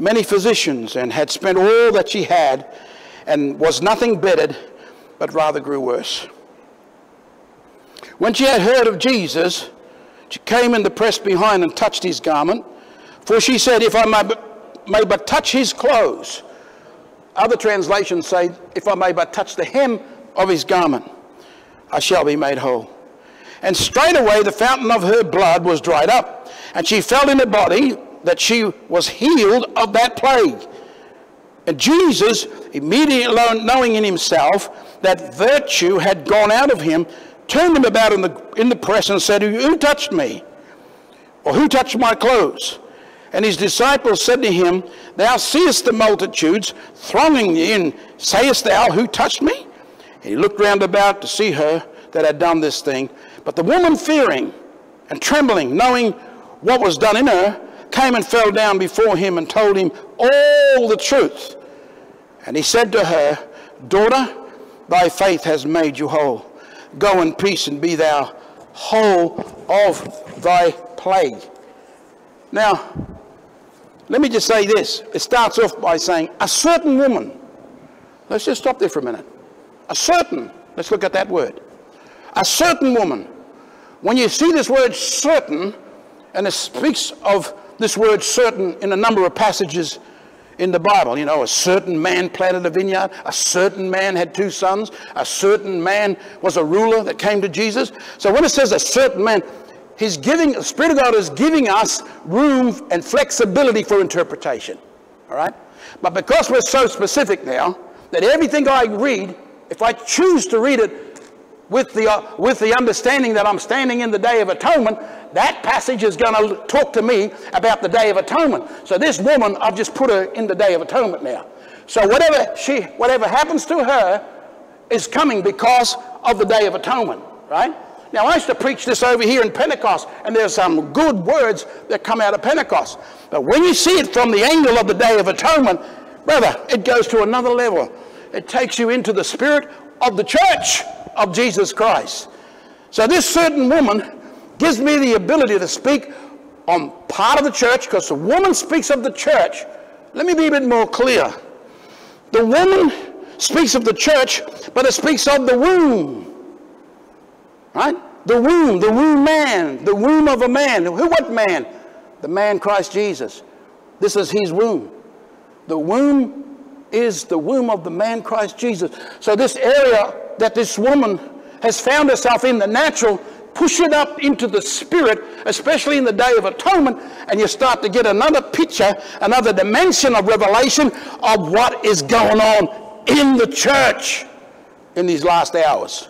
many physicians, and had spent all that she had, and was nothing bettered, but rather grew worse. When she had heard of Jesus, she came in the press behind and touched his garment, for she said, If I may but, may but touch his clothes. Other translations say, If I may but touch the hem of his garment, I shall be made whole. And straightway the fountain of her blood was dried up, and she felt in her body that she was healed of that plague. And Jesus, immediately knowing in himself that virtue had gone out of him, turned him about in the, in the press and said, Who touched me? Or who touched my clothes? And his disciples said to him, Thou seest the multitudes thronging in. Sayest thou, Who touched me? And he looked round about to see her that had done this thing. But the woman, fearing and trembling, knowing what was done in her, came and fell down before him and told him all the truth. And he said to her, Daughter, thy faith has made you whole. Go in peace and be thou whole of thy plague. Now, let me just say this. It starts off by saying, a certain woman. Let's just stop there for a minute. A certain, let's look at that word. A certain woman. When you see this word certain, and it speaks of this word certain in a number of passages in the Bible. You know, a certain man planted a vineyard, a certain man had two sons, a certain man was a ruler that came to Jesus. So when it says a certain man, he's giving, the Spirit of God is giving us room and flexibility for interpretation. All right? But because we're so specific now, that everything I read, if I choose to read it with the, uh, with the understanding that I'm standing in the Day of Atonement, that passage is going to talk to me about the Day of Atonement. So this woman, I've just put her in the Day of Atonement now. So whatever she, whatever happens to her is coming because of the Day of Atonement, right? Now I used to preach this over here in Pentecost, and there's some good words that come out of Pentecost. But when you see it from the angle of the Day of Atonement, brother, it goes to another level. It takes you into the spirit of the church of Jesus Christ. So this certain woman gives me the ability to speak on part of the church because the woman speaks of the church. Let me be a bit more clear. The woman speaks of the church, but it speaks of the womb. Right? The womb, the womb man, the womb of a man. Who, what man? The man Christ Jesus. This is his womb. The womb is the womb of the man Christ Jesus. So this area that this woman has found herself in the natural, push it up into the spirit, especially in the day of atonement, and you start to get another picture, another dimension of revelation of what is going on in the church in these last hours.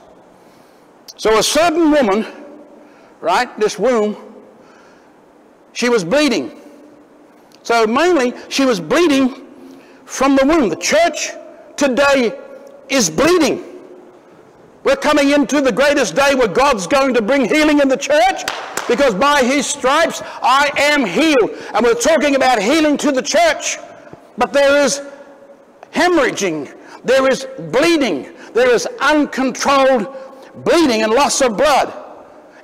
So a certain woman, right, this womb, she was bleeding. So mainly she was bleeding from the womb. The church today is bleeding. We're coming into the greatest day where God's going to bring healing in the church because by his stripes I am healed. And we're talking about healing to the church. But there is hemorrhaging, there is bleeding, there is uncontrolled bleeding and loss of blood.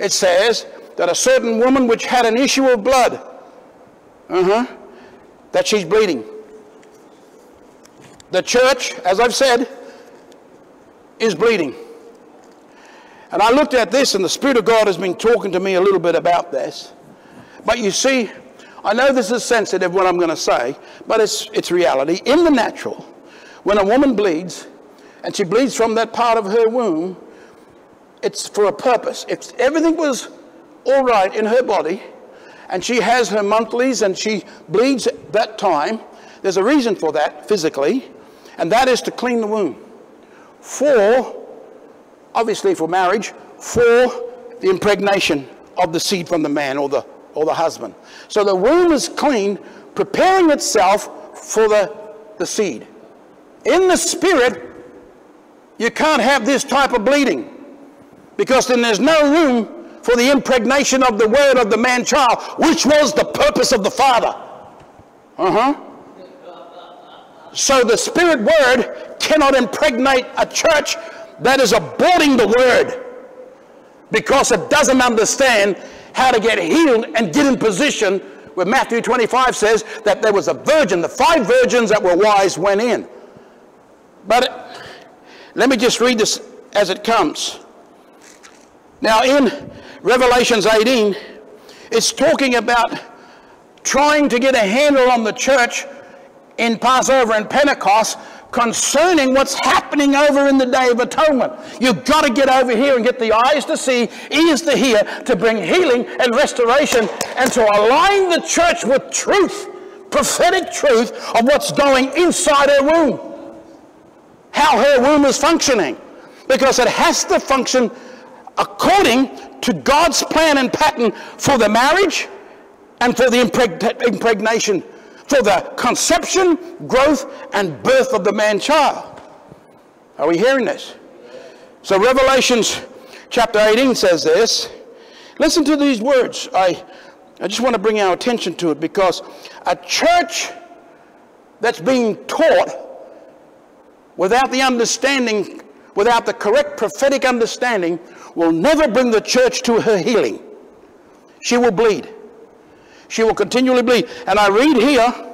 It says that a certain woman which had an issue of blood, uh-huh, that she's bleeding. The church, as I've said, is bleeding. And I looked at this, and the Spirit of God has been talking to me a little bit about this. But you see, I know this is sensitive what I'm going to say, but it's, it's reality. In the natural, when a woman bleeds, and she bleeds from that part of her womb, it's for a purpose. If everything was all right in her body, and she has her monthlies and she bleeds at that time, there's a reason for that physically, and that is to clean the womb. For, obviously for marriage, for the impregnation of the seed from the man or the, or the husband. So the womb is clean, preparing itself for the, the seed. In the spirit, you can't have this type of bleeding because then there's no room for the impregnation of the word of the man child, which was the purpose of the Father. Uh huh. So the Spirit Word cannot impregnate a church that is aborting the Word because it doesn't understand how to get healed and get in position where Matthew 25 says that there was a virgin, the five virgins that were wise went in. But let me just read this as it comes. Now, in Revelations 18, it's talking about trying to get a handle on the church in Passover and Pentecost concerning what's happening over in the Day of Atonement. You've got to get over here and get the eyes to see, ears to hear, to bring healing and restoration, and to align the church with truth, prophetic truth of what's going inside her womb. How her womb is functioning. Because it has to function according to God's plan and pattern for the marriage and for the impregnation for the conception, growth, and birth of the man child. Are we hearing this? So Revelations chapter 18 says this. Listen to these words. I, I just want to bring our attention to it because a church that's being taught without the understanding, without the correct prophetic understanding, will never bring the church to her healing. She will bleed. She will continually bleed. And I read here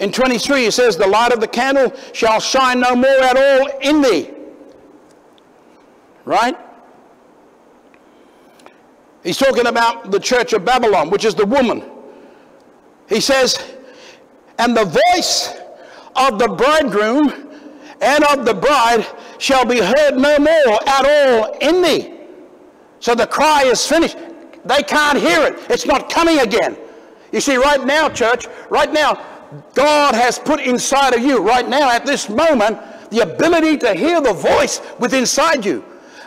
in 23, it says, The light of the candle shall shine no more at all in thee. Right? He's talking about the church of Babylon, which is the woman. He says, And the voice of the bridegroom and of the bride shall be heard no more at all in thee. So the cry is finished. They can't hear it. It's not coming again. You see, right now, church, right now, God has put inside of you, right now, at this moment, the ability to hear the voice within inside you.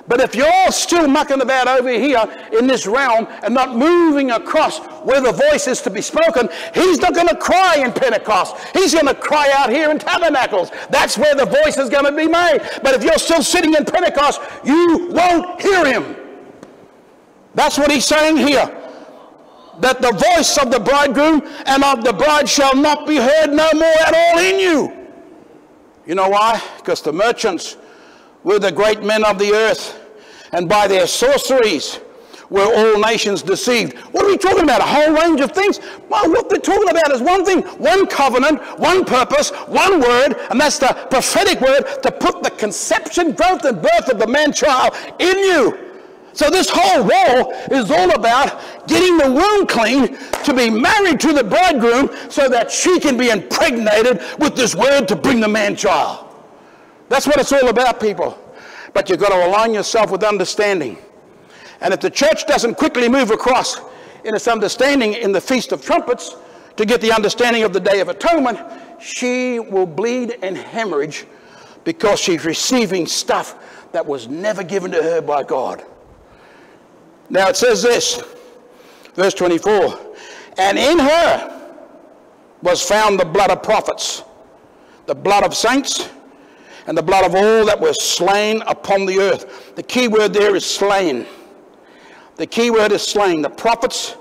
But if you're still mucking about over here in this realm and not moving across where the voice is to be spoken, he's not going to cry in Pentecost. He's going to cry out here in Tabernacles. That's where the voice is going to be made. But if you're still sitting in Pentecost, you won't hear him. That's what he's saying here. That the voice of the bridegroom and of the bride shall not be heard no more at all in you. You know why? Because the merchants were the great men of the earth, and by their sorceries were all nations deceived. What are we talking about? A whole range of things. Well, what they're talking about is one thing, one covenant, one purpose, one word, and that's the prophetic word to put the conception, growth, and birth of the man child in you. So this whole war is all about getting the womb clean to be married to the bridegroom so that she can be impregnated with this word to bring the man child. That's what it's all about, people. But you've got to align yourself with understanding. And if the church doesn't quickly move across in its understanding in the Feast of Trumpets to get the understanding of the Day of Atonement, she will bleed and hemorrhage because she's receiving stuff that was never given to her by God. Now it says this, verse 24, and in her was found the blood of prophets, the blood of saints, and the blood of all that were slain upon the earth. The key word there is slain. The key word is slain. The prophets,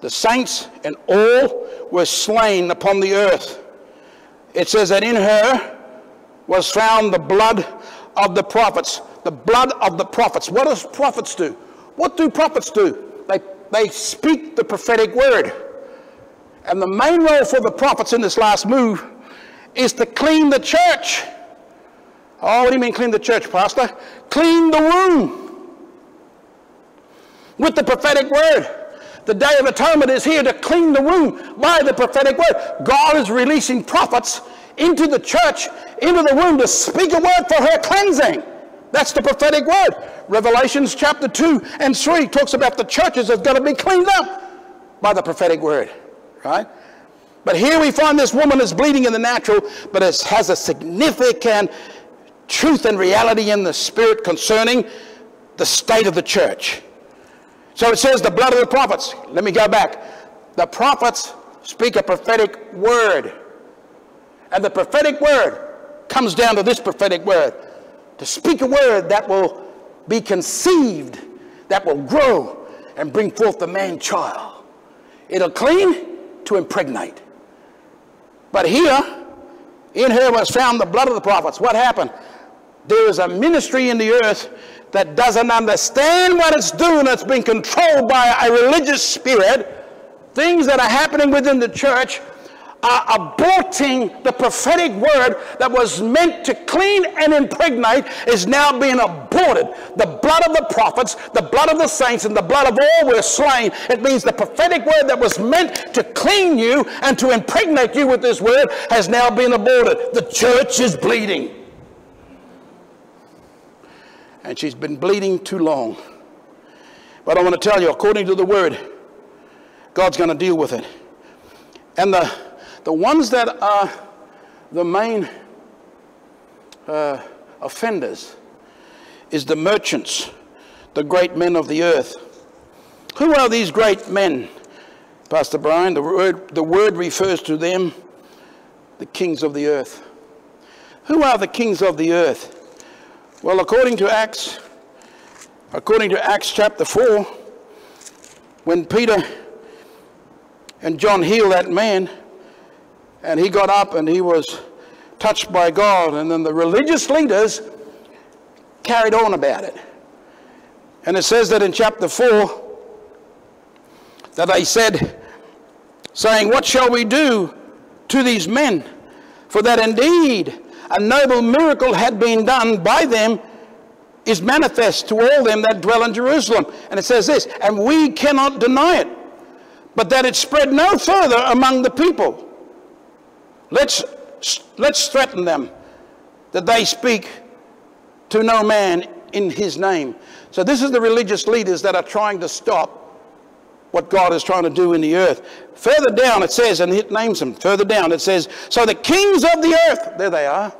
the saints, and all were slain upon the earth. It says that in her was found the blood of the prophets. The blood of the prophets. What does prophets do? What do prophets do? They, they speak the prophetic word. And the main role for the prophets in this last move is to clean the church. Oh, what do you mean clean the church, Pastor? Clean the womb with the prophetic word. The Day of Atonement is here to clean the womb by the prophetic word. God is releasing prophets into the church, into the womb to speak a word for her cleansing. That's the prophetic word. Revelations chapter 2 and 3 talks about the churches that's got to be cleaned up by the prophetic word, right? But here we find this woman is bleeding in the natural, but it has a significant truth and reality in the spirit concerning the state of the church. So it says the blood of the prophets. Let me go back. The prophets speak a prophetic word. And the prophetic word comes down to this prophetic word to speak a word that will be conceived, that will grow and bring forth the man child. It'll clean to impregnate. But here, in her was found the blood of the prophets. What happened? There is a ministry in the earth that doesn't understand what it's doing, that's being controlled by a religious spirit. Things that are happening within the church are aborting the prophetic word that was meant to clean and impregnate is now being aborted. The blood of the prophets, the blood of the saints, and the blood of all were slain. It means the prophetic word that was meant to clean you and to impregnate you with this word has now been aborted. The church is bleeding. And she's been bleeding too long. But I want to tell you, according to the word, God's going to deal with it. And the the ones that are the main uh, offenders is the merchants, the great men of the earth. Who are these great men, Pastor Brian? The word, the word refers to them, the kings of the earth. Who are the kings of the earth? Well, according to Acts, according to Acts chapter 4, when Peter and John healed that man, and he got up and he was touched by God. And then the religious leaders carried on about it. And it says that in chapter 4 that they said, saying, What shall we do to these men? For that indeed a noble miracle had been done by them is manifest to all them that dwell in Jerusalem. And it says this, and we cannot deny it, but that it spread no further among the people. Let's, let's threaten them that they speak to no man in his name. So this is the religious leaders that are trying to stop what God is trying to do in the earth. Further down it says, and it names them, further down it says, So the kings of the earth, there they are,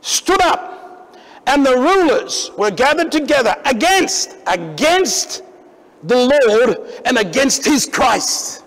stood up, and the rulers were gathered together against, against the Lord and against his Christ.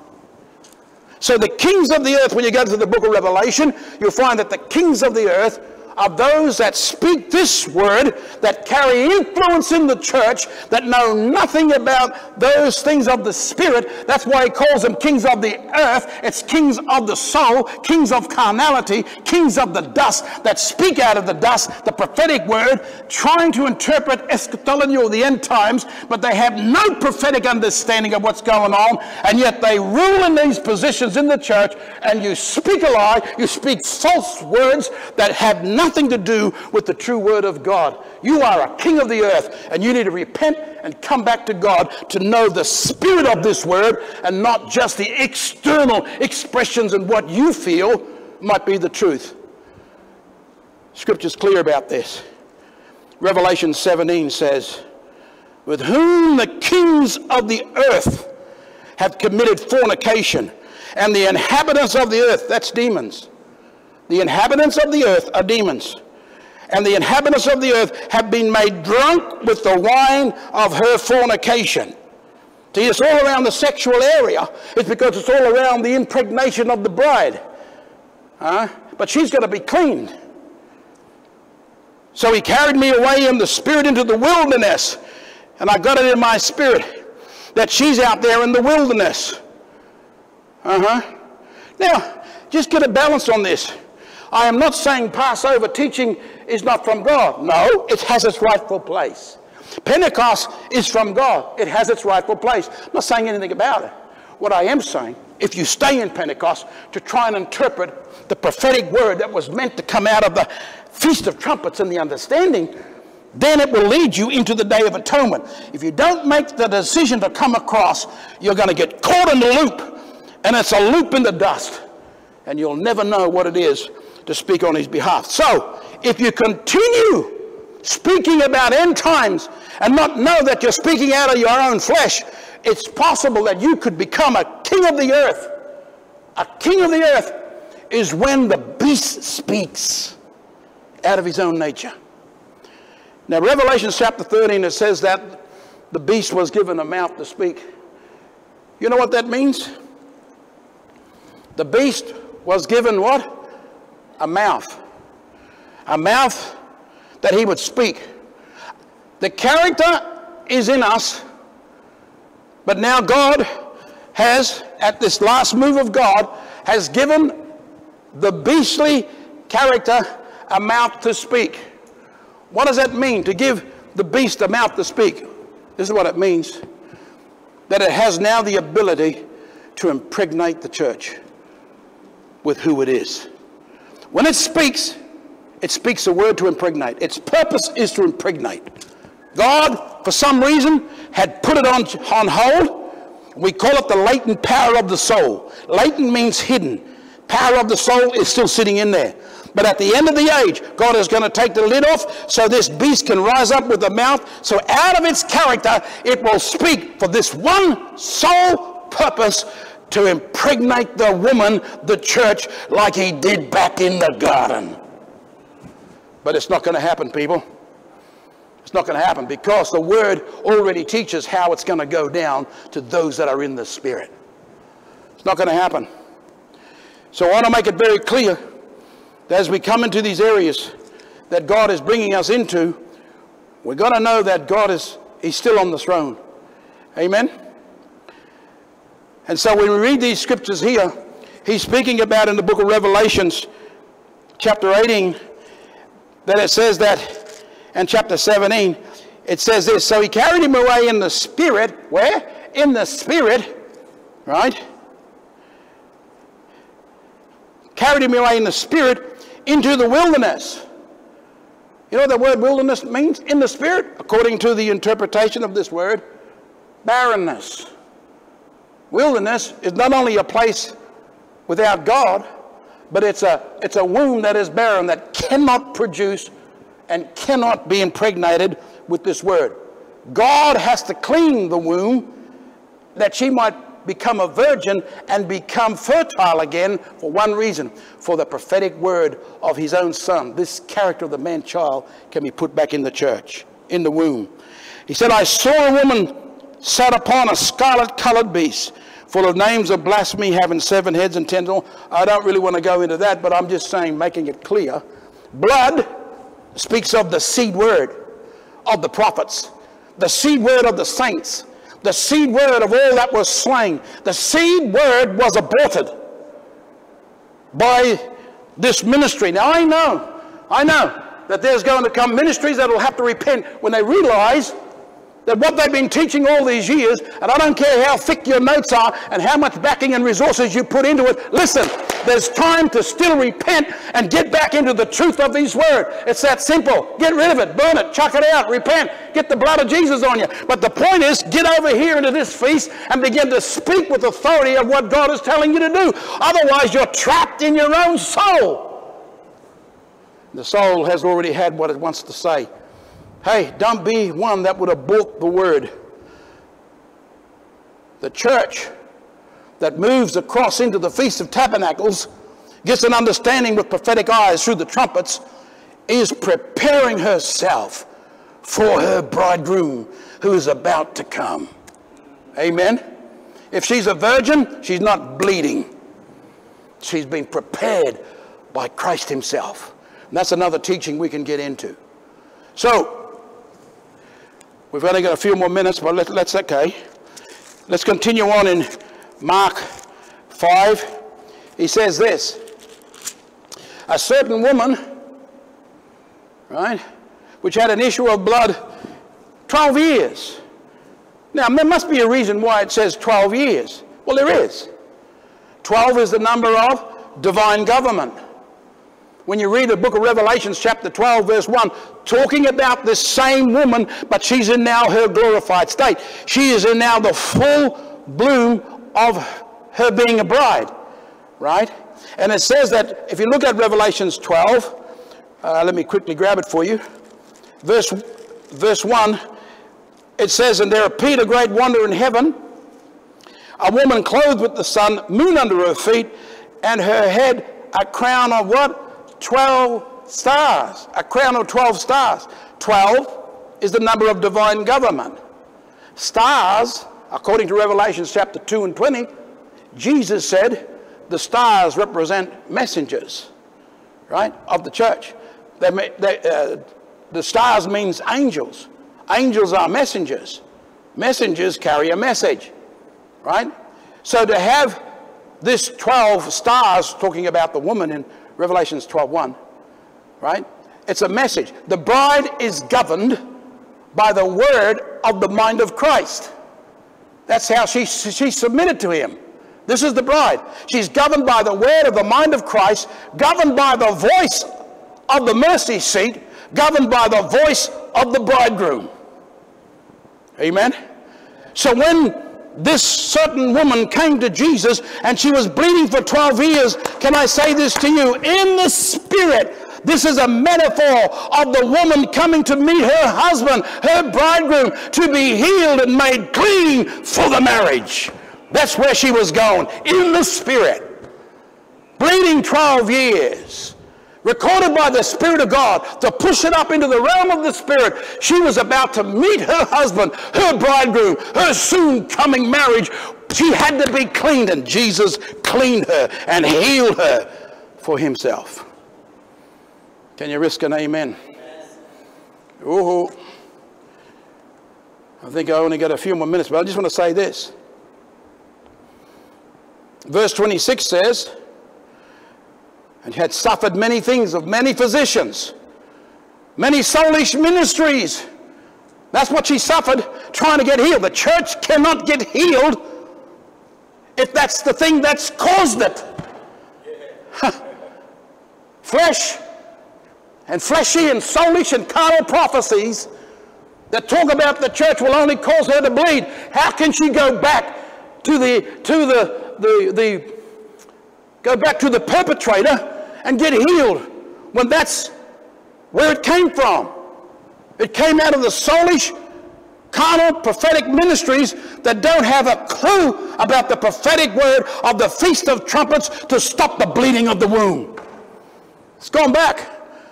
So the kings of the earth, when you go to the book of Revelation, you'll find that the kings of the earth are those that speak this word, that carry influence in the church, that know nothing about those things of the spirit. That's why he calls them kings of the earth. It's kings of the soul, kings of carnality, kings of the dust that speak out of the dust the prophetic word, trying to interpret eschatology or the end times, but they have no prophetic understanding of what's going on, and yet they rule in these positions in the church, and you speak a lie, you speak false words that have nothing nothing to do with the true word of God. You are a king of the earth, and you need to repent and come back to God to know the spirit of this word and not just the external expressions and what you feel might be the truth. Scripture's clear about this. Revelation 17 says, With whom the kings of the earth have committed fornication, and the inhabitants of the earth, that's demons, the inhabitants of the earth are demons. And the inhabitants of the earth have been made drunk with the wine of her fornication. See, it's all around the sexual area. It's because it's all around the impregnation of the bride. Huh? But she's got to be cleaned. So he carried me away in the spirit into the wilderness. And I got it in my spirit that she's out there in the wilderness. Uh huh. Now, just get a balance on this. I am not saying Passover teaching is not from God. No, it has its rightful place. Pentecost is from God. It has its rightful place. I'm not saying anything about it. What I am saying, if you stay in Pentecost to try and interpret the prophetic word that was meant to come out of the Feast of Trumpets and the understanding, then it will lead you into the Day of Atonement. If you don't make the decision to come across, you're going to get caught in the loop, and it's a loop in the dust, and you'll never know what it is to speak on His behalf. So, if you continue speaking about end times and not know that you're speaking out of your own flesh, it's possible that you could become a king of the earth. A king of the earth is when the beast speaks out of his own nature. Now, Revelation chapter 13, it says that the beast was given a mouth to speak. You know what that means? The beast was given what? A mouth. A mouth that he would speak. The character is in us, but now God has, at this last move of God, has given the beastly character a mouth to speak. What does that mean, to give the beast a mouth to speak? This is what it means that it has now the ability to impregnate the church with who it is. When it speaks, it speaks a word to impregnate. Its purpose is to impregnate. God, for some reason, had put it on, on hold. We call it the latent power of the soul. Latent means hidden. Power of the soul is still sitting in there. But at the end of the age, God is going to take the lid off so this beast can rise up with the mouth. So out of its character, it will speak for this one sole purpose to impregnate the woman, the church, like he did back in the garden. But it's not going to happen, people. It's not going to happen because the word already teaches how it's going to go down to those that are in the spirit. It's not going to happen. So I want to make it very clear that as we come into these areas that God is bringing us into, we've got to know that God is He's still on the throne. Amen? And so when we read these scriptures here, He's speaking about in the book of Revelations, chapter 18, that it says that, and chapter 17, it says this So He carried him away in the spirit, where? In the spirit, right? Carried him away in the spirit into the wilderness. You know what the word wilderness means in the spirit? According to the interpretation of this word, barrenness. Wilderness is not only a place without God, but it's a, it's a womb that is barren, that cannot produce and cannot be impregnated with this word. God has to clean the womb that she might become a virgin and become fertile again for one reason for the prophetic word of his own son. This character of the man child can be put back in the church, in the womb. He said, I saw a woman sat upon a scarlet colored beast full of names of blasphemy having seven heads and ten I don't really want to go into that, but I'm just saying, making it clear. Blood speaks of the seed word of the prophets, the seed word of the saints, the seed word of all that was slain. The seed word was aborted by this ministry. Now I know, I know that there's going to come ministries that will have to repent when they realize that what they've been teaching all these years, and I don't care how thick your notes are and how much backing and resources you put into it, listen, there's time to still repent and get back into the truth of His Word. It's that simple. Get rid of it, burn it, chuck it out, repent, get the blood of Jesus on you. But the point is, get over here into this feast and begin to speak with authority of what God is telling you to do. Otherwise, you're trapped in your own soul. The soul has already had what it wants to say. Hey, don't be one that would abort the word. The church that moves across into the Feast of Tabernacles gets an understanding with prophetic eyes through the trumpets, is preparing herself for her bridegroom who is about to come. Amen. If she's a virgin, she's not bleeding. She's been prepared by Christ Himself. And that's another teaching we can get into. So, We've only got a few more minutes, but let, let's, okay. Let's continue on in Mark 5. He says this a certain woman, right, which had an issue of blood 12 years. Now, there must be a reason why it says 12 years. Well, there is. 12 is the number of divine government. When you read the book of Revelations, chapter 12, verse 1, talking about this same woman, but she's in now her glorified state. She is in now the full bloom of her being a bride, right? And it says that if you look at Revelations 12, uh, let me quickly grab it for you. Verse, verse 1, it says, And there appeared a great wonder in heaven, a woman clothed with the sun, moon under her feet, and her head a crown of what? 12 stars. A crown of 12 stars. 12 is the number of divine government. Stars, according to Revelation chapter 2 and 20, Jesus said the stars represent messengers, right, of the church. They, they, uh, the stars means angels. Angels are messengers. Messengers carry a message, right? So to have this 12 stars talking about the woman in Revelations 12.1, right? It's a message. The bride is governed by the word of the mind of Christ. That's how she, she submitted to him. This is the bride. She's governed by the word of the mind of Christ, governed by the voice of the mercy seat, governed by the voice of the bridegroom. Amen? So when this certain woman came to Jesus and she was bleeding for 12 years, can I say this to you? In the spirit, this is a metaphor of the woman coming to meet her husband, her bridegroom, to be healed and made clean for the marriage. That's where she was going, in the spirit. Bleeding 12 years recorded by the Spirit of God to push it up into the realm of the Spirit. She was about to meet her husband, her bridegroom, her soon coming marriage. She had to be cleaned, and Jesus cleaned her and healed her for himself. Can you risk an amen? Ooh. I think I only got a few more minutes, but I just want to say this. Verse 26 says, and had suffered many things of many physicians, many soulish ministries. That's what she suffered trying to get healed. The church cannot get healed if that's the thing that's caused it. Flesh and fleshy and soulish and carnal prophecies that talk about the church will only cause her to bleed. How can she go back to the to the the, the go back to the perpetrator and get healed when that's where it came from. It came out of the soulish, carnal, prophetic ministries that don't have a clue about the prophetic word of the Feast of Trumpets to stop the bleeding of the womb. It's gone back.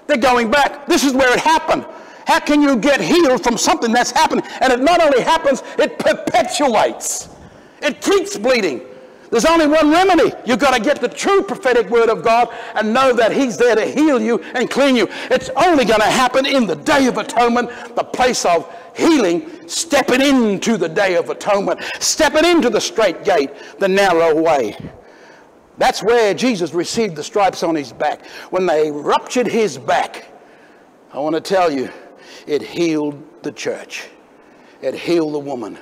They're going back. This is where it happened. How can you get healed from something that's happened? And it not only happens, it perpetuates. It keeps bleeding. There's only one remedy. You've got to get the true prophetic word of God and know that He's there to heal you and clean you. It's only going to happen in the day of atonement, the place of healing, stepping into the day of atonement, stepping into the straight gate, the narrow way. That's where Jesus received the stripes on his back. When they ruptured his back, I want to tell you, it healed the church. It healed the woman.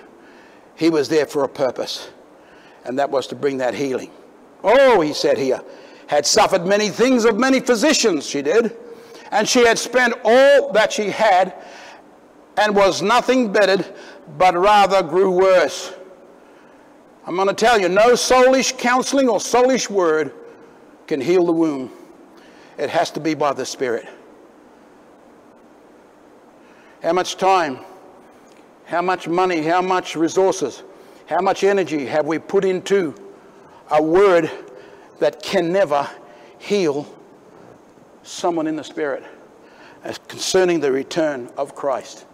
He was there for a purpose and that was to bring that healing. Oh, he said here, had suffered many things of many physicians, she did, and she had spent all that she had and was nothing bettered, but rather grew worse. I'm going to tell you, no soulish counseling or soulish word can heal the wound. It has to be by the Spirit. How much time, how much money, how much resources how much energy have we put into a word that can never heal someone in the spirit as concerning the return of Christ?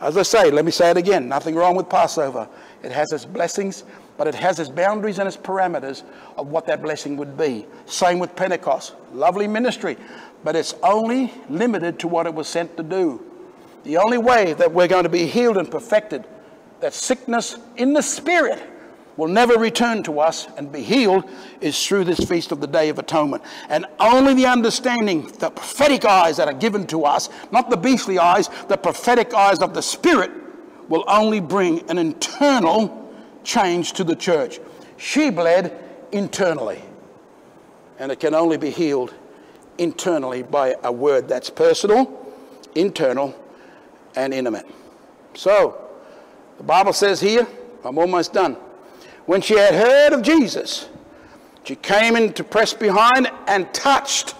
As I say, let me say it again nothing wrong with Passover. It has its blessings, but it has its boundaries and its parameters of what that blessing would be. Same with Pentecost. Lovely ministry, but it's only limited to what it was sent to do. The only way that we're going to be healed and perfected that sickness in the spirit will never return to us and be healed is through this feast of the Day of Atonement. And only the understanding, the prophetic eyes that are given to us, not the beastly eyes, the prophetic eyes of the Spirit, will only bring an internal change to the church. She bled internally, and it can only be healed internally by a word that's personal, internal, and intimate. So, the Bible says here, I'm almost done. When she had heard of Jesus, she came in to press behind and touched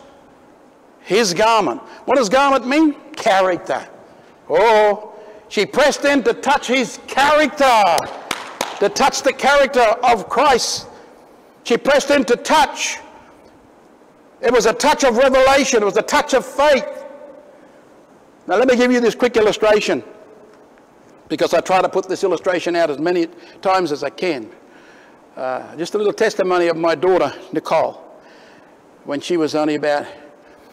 his garment. What does garment mean? Character. Oh, she pressed in to touch his character, to touch the character of Christ. She pressed in to touch. It was a touch of revelation, it was a touch of faith. Now, let me give you this quick illustration because I try to put this illustration out as many times as I can. Uh, just a little testimony of my daughter, Nicole, when she was only about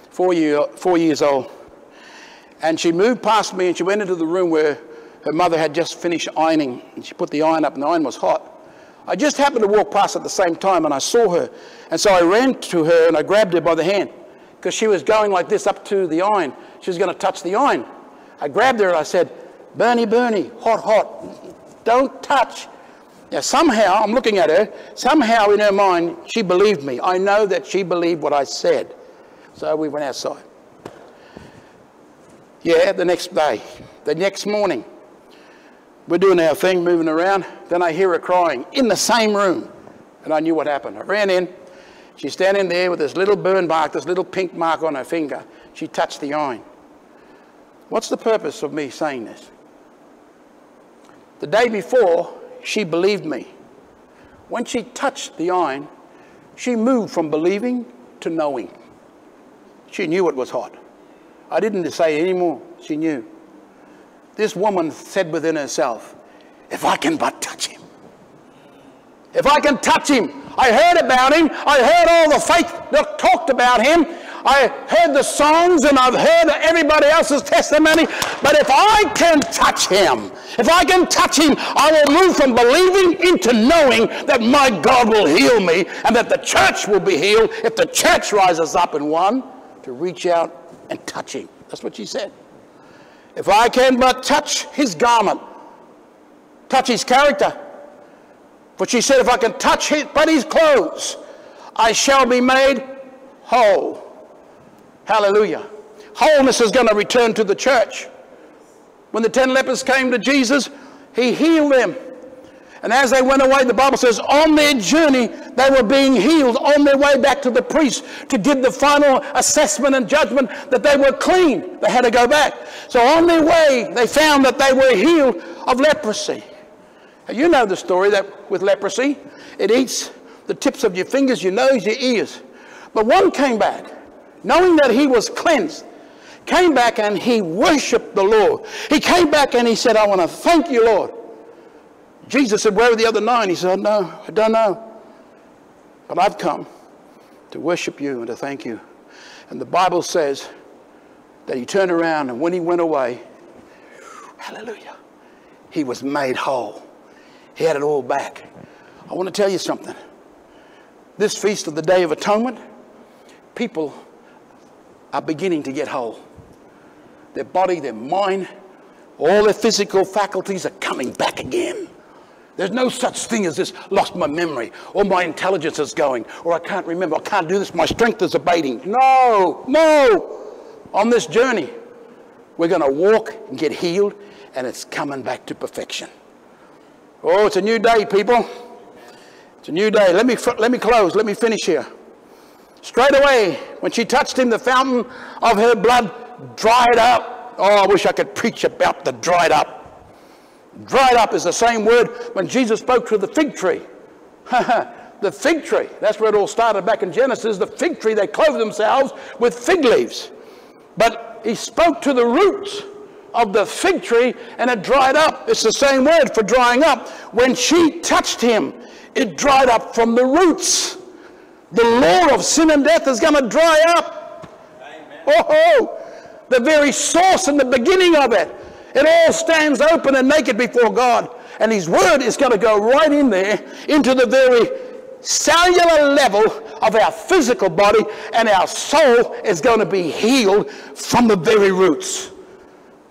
four, year, four years old. And she moved past me and she went into the room where her mother had just finished ironing. And she put the iron up and the iron was hot. I just happened to walk past at the same time and I saw her. And so I ran to her and I grabbed her by the hand because she was going like this up to the iron. She was going to touch the iron. I grabbed her and I said, Bernie, Bernie, hot, hot. Don't touch. Now, somehow, I'm looking at her, somehow in her mind, she believed me. I know that she believed what I said. So we went outside. Yeah, the next day, the next morning, we're doing our thing, moving around. Then I hear her crying in the same room. And I knew what happened. I ran in. She's standing there with this little burn mark, this little pink mark on her finger. She touched the iron. What's the purpose of me saying this? The day before, she believed me. When she touched the iron, she moved from believing to knowing. She knew it was hot. I didn't say any more. She knew. This woman said within herself, if I can but touch him, if I can touch him, I heard about him, I heard all the faith that talked about him, I heard the songs and I've heard everybody else's testimony. But if I can touch him, if I can touch him, I will move from believing into knowing that my God will heal me and that the church will be healed if the church rises up in one to reach out and touch him. That's what she said. If I can but touch his garment, touch his character. But she said, if I can touch his, but his clothes, I shall be made whole. Hallelujah. Wholeness is going to return to the church. When the ten lepers came to Jesus, he healed them. And as they went away, the Bible says, on their journey, they were being healed on their way back to the priest to give the final assessment and judgment that they were clean. They had to go back. So on their way, they found that they were healed of leprosy. You know the story that with leprosy, it eats the tips of your fingers, your nose, your ears. But one came back knowing that he was cleansed, came back and he worshiped the Lord. He came back and he said, I want to thank you, Lord. Jesus said, Where are the other nine? He said, No, I don't know. But I've come to worship you and to thank you. And the Bible says that he turned around and when he went away, hallelujah, he was made whole. He had it all back. I want to tell you something. This feast of the Day of Atonement, people are beginning to get whole. Their body, their mind, all their physical faculties are coming back again. There's no such thing as this lost my memory or my intelligence is going or I can't remember, I can't do this, my strength is abating. No, no. On this journey, we're going to walk and get healed and it's coming back to perfection. Oh, it's a new day, people. It's a new day. Let me, let me close. Let me finish here. Straight away, when she touched him, the fountain of her blood dried up. Oh, I wish I could preach about the dried up. Dried up is the same word when Jesus spoke to the fig tree. the fig tree, that's where it all started back in Genesis. The fig tree, they clothed themselves with fig leaves. But he spoke to the roots of the fig tree and it dried up. It's the same word for drying up. When she touched him, it dried up from the roots the law of sin and death is going to dry up. Amen. Oh, oh, the very source and the beginning of it. It all stands open and naked before God. And his word is going to go right in there into the very cellular level of our physical body, and our soul is going to be healed from the very roots.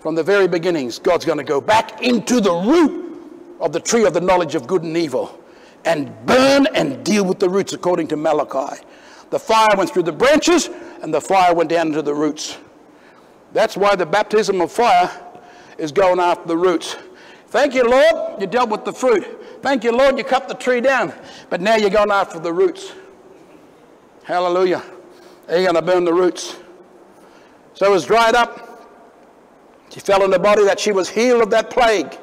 From the very beginnings, God's going to go back into the root of the tree of the knowledge of good and evil and burn and deal with the roots according to Malachi. The fire went through the branches and the fire went down into the roots. That's why the baptism of fire is going after the roots. Thank you, Lord, you dealt with the fruit. Thank you, Lord, you cut the tree down. But now you're going after the roots. Hallelujah. You're going to burn the roots. So it was dried up. She fell in the body that she was healed of that plague.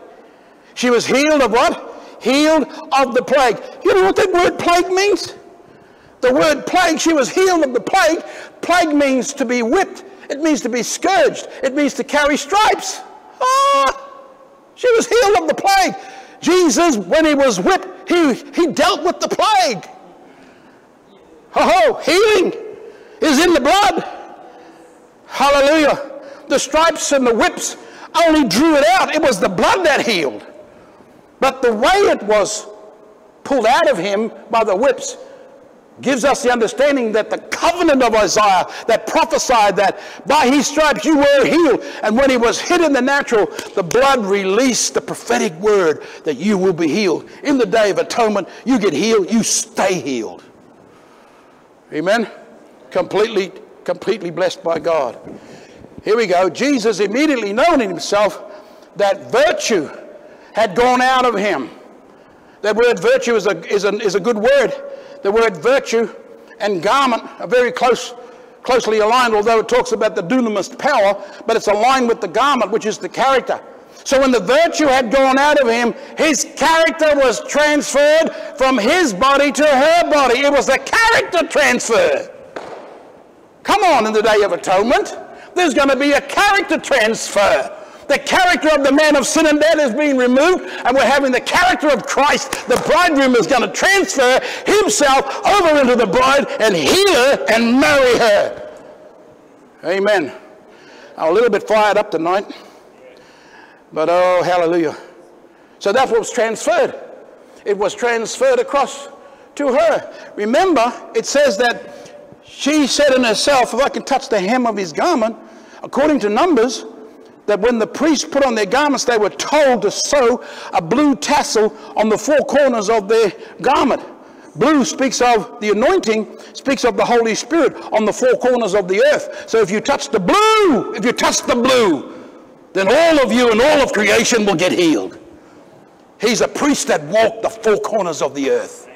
She was healed of what? Healed of the plague. You know what that word plague means? The word plague, she was healed of the plague. Plague means to be whipped. It means to be scourged. It means to carry stripes. Ah, she was healed of the plague. Jesus, when he was whipped, he, he dealt with the plague. Oh, healing is in the blood. Hallelujah. The stripes and the whips only drew it out. It was the blood that healed. But the way it was pulled out of him by the whips gives us the understanding that the covenant of Isaiah that prophesied that by his stripes you were healed. And when he was hit in the natural, the blood released the prophetic word that you will be healed. In the day of atonement, you get healed, you stay healed. Amen? Completely, completely blessed by God. Here we go. Jesus immediately known in himself that virtue had gone out of him. That word virtue is a, is a, is a good word. The word virtue and garment are very close, closely aligned, although it talks about the dunamis power, but it's aligned with the garment, which is the character. So when the virtue had gone out of him, his character was transferred from his body to her body. It was a character transfer. Come on, in the day of atonement, there's going to be a character transfer. The character of the man of sin and death is being removed, and we're having the character of Christ. The bridegroom is going to transfer himself over into the bride and heal her and marry her. Amen. I'm a little bit fired up tonight, but oh, hallelujah. So that's what was transferred. It was transferred across to her. Remember, it says that she said in herself, If I can touch the hem of his garment, according to Numbers, that when the priests put on their garments, they were told to sew a blue tassel on the four corners of their garment. Blue speaks of the anointing, speaks of the Holy Spirit on the four corners of the earth. So if you touch the blue, if you touch the blue, then all of you and all of creation will get healed. He's a priest that walked the four corners of the earth.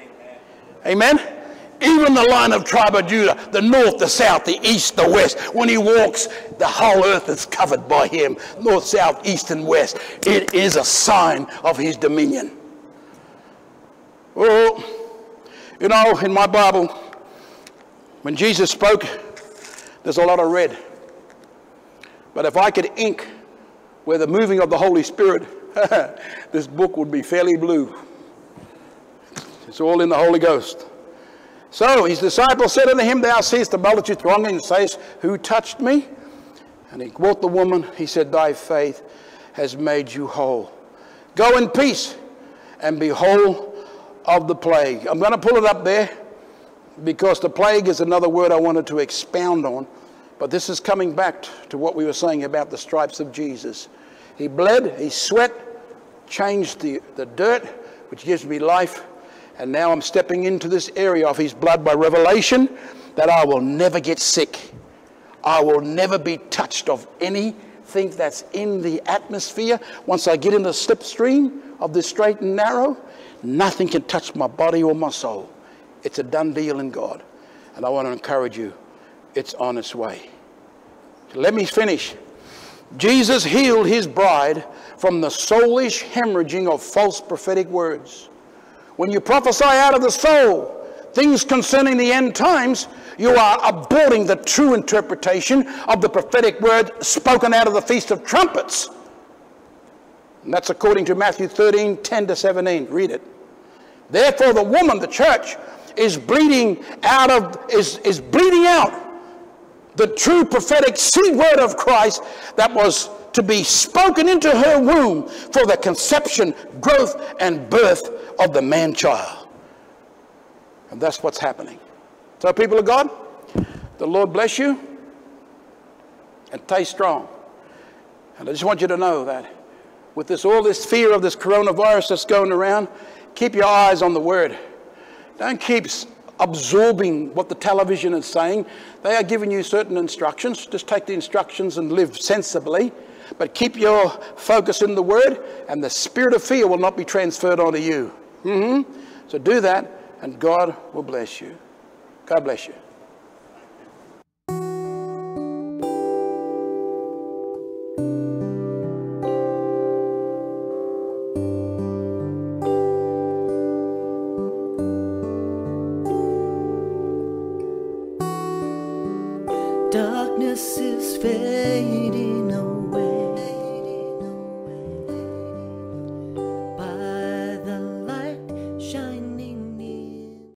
Amen? Even the line of tribe of Judah, the north, the south, the east, the west. When he walks, the whole earth is covered by him. North, south, east, and west. It is a sign of his dominion. Well, you know, in my Bible, when Jesus spoke, there's a lot of red. But if I could ink where the moving of the Holy Spirit, this book would be fairly blue. It's all in the Holy Ghost. So his disciples said unto him, Thou seest the multitude thronging, and sayest, Who touched me? And he quote the woman, he said, Thy faith has made you whole. Go in peace and be whole of the plague. I'm going to pull it up there because the plague is another word I wanted to expound on. But this is coming back to what we were saying about the stripes of Jesus. He bled, he sweat, changed the, the dirt, which gives me life, and now I'm stepping into this area of his blood by revelation that I will never get sick. I will never be touched of anything that's in the atmosphere. Once I get in the slipstream of this straight and narrow, nothing can touch my body or my soul. It's a done deal in God. And I want to encourage you, it's on its way. Let me finish. Jesus healed his bride from the soulish hemorrhaging of false prophetic words. When you prophesy out of the soul things concerning the end times, you are aborting the true interpretation of the prophetic word spoken out of the Feast of Trumpets. And that's according to Matthew 13, 10 to 17. Read it. Therefore, the woman, the church, is bleeding out of, is, is bleeding out the true prophetic seed word of Christ that was to be spoken into her womb for the conception, growth, and birth of the man child. And that's what's happening. So, people of God, the Lord bless you and stay strong. And I just want you to know that with this all this fear of this coronavirus that's going around, keep your eyes on the Word. Don't keep absorbing what the television is saying. They are giving you certain instructions. Just take the instructions and live sensibly. But keep your focus in the Word, and the spirit of fear will not be transferred onto you. Mm-hmm. So do that, and God will bless you. God bless you.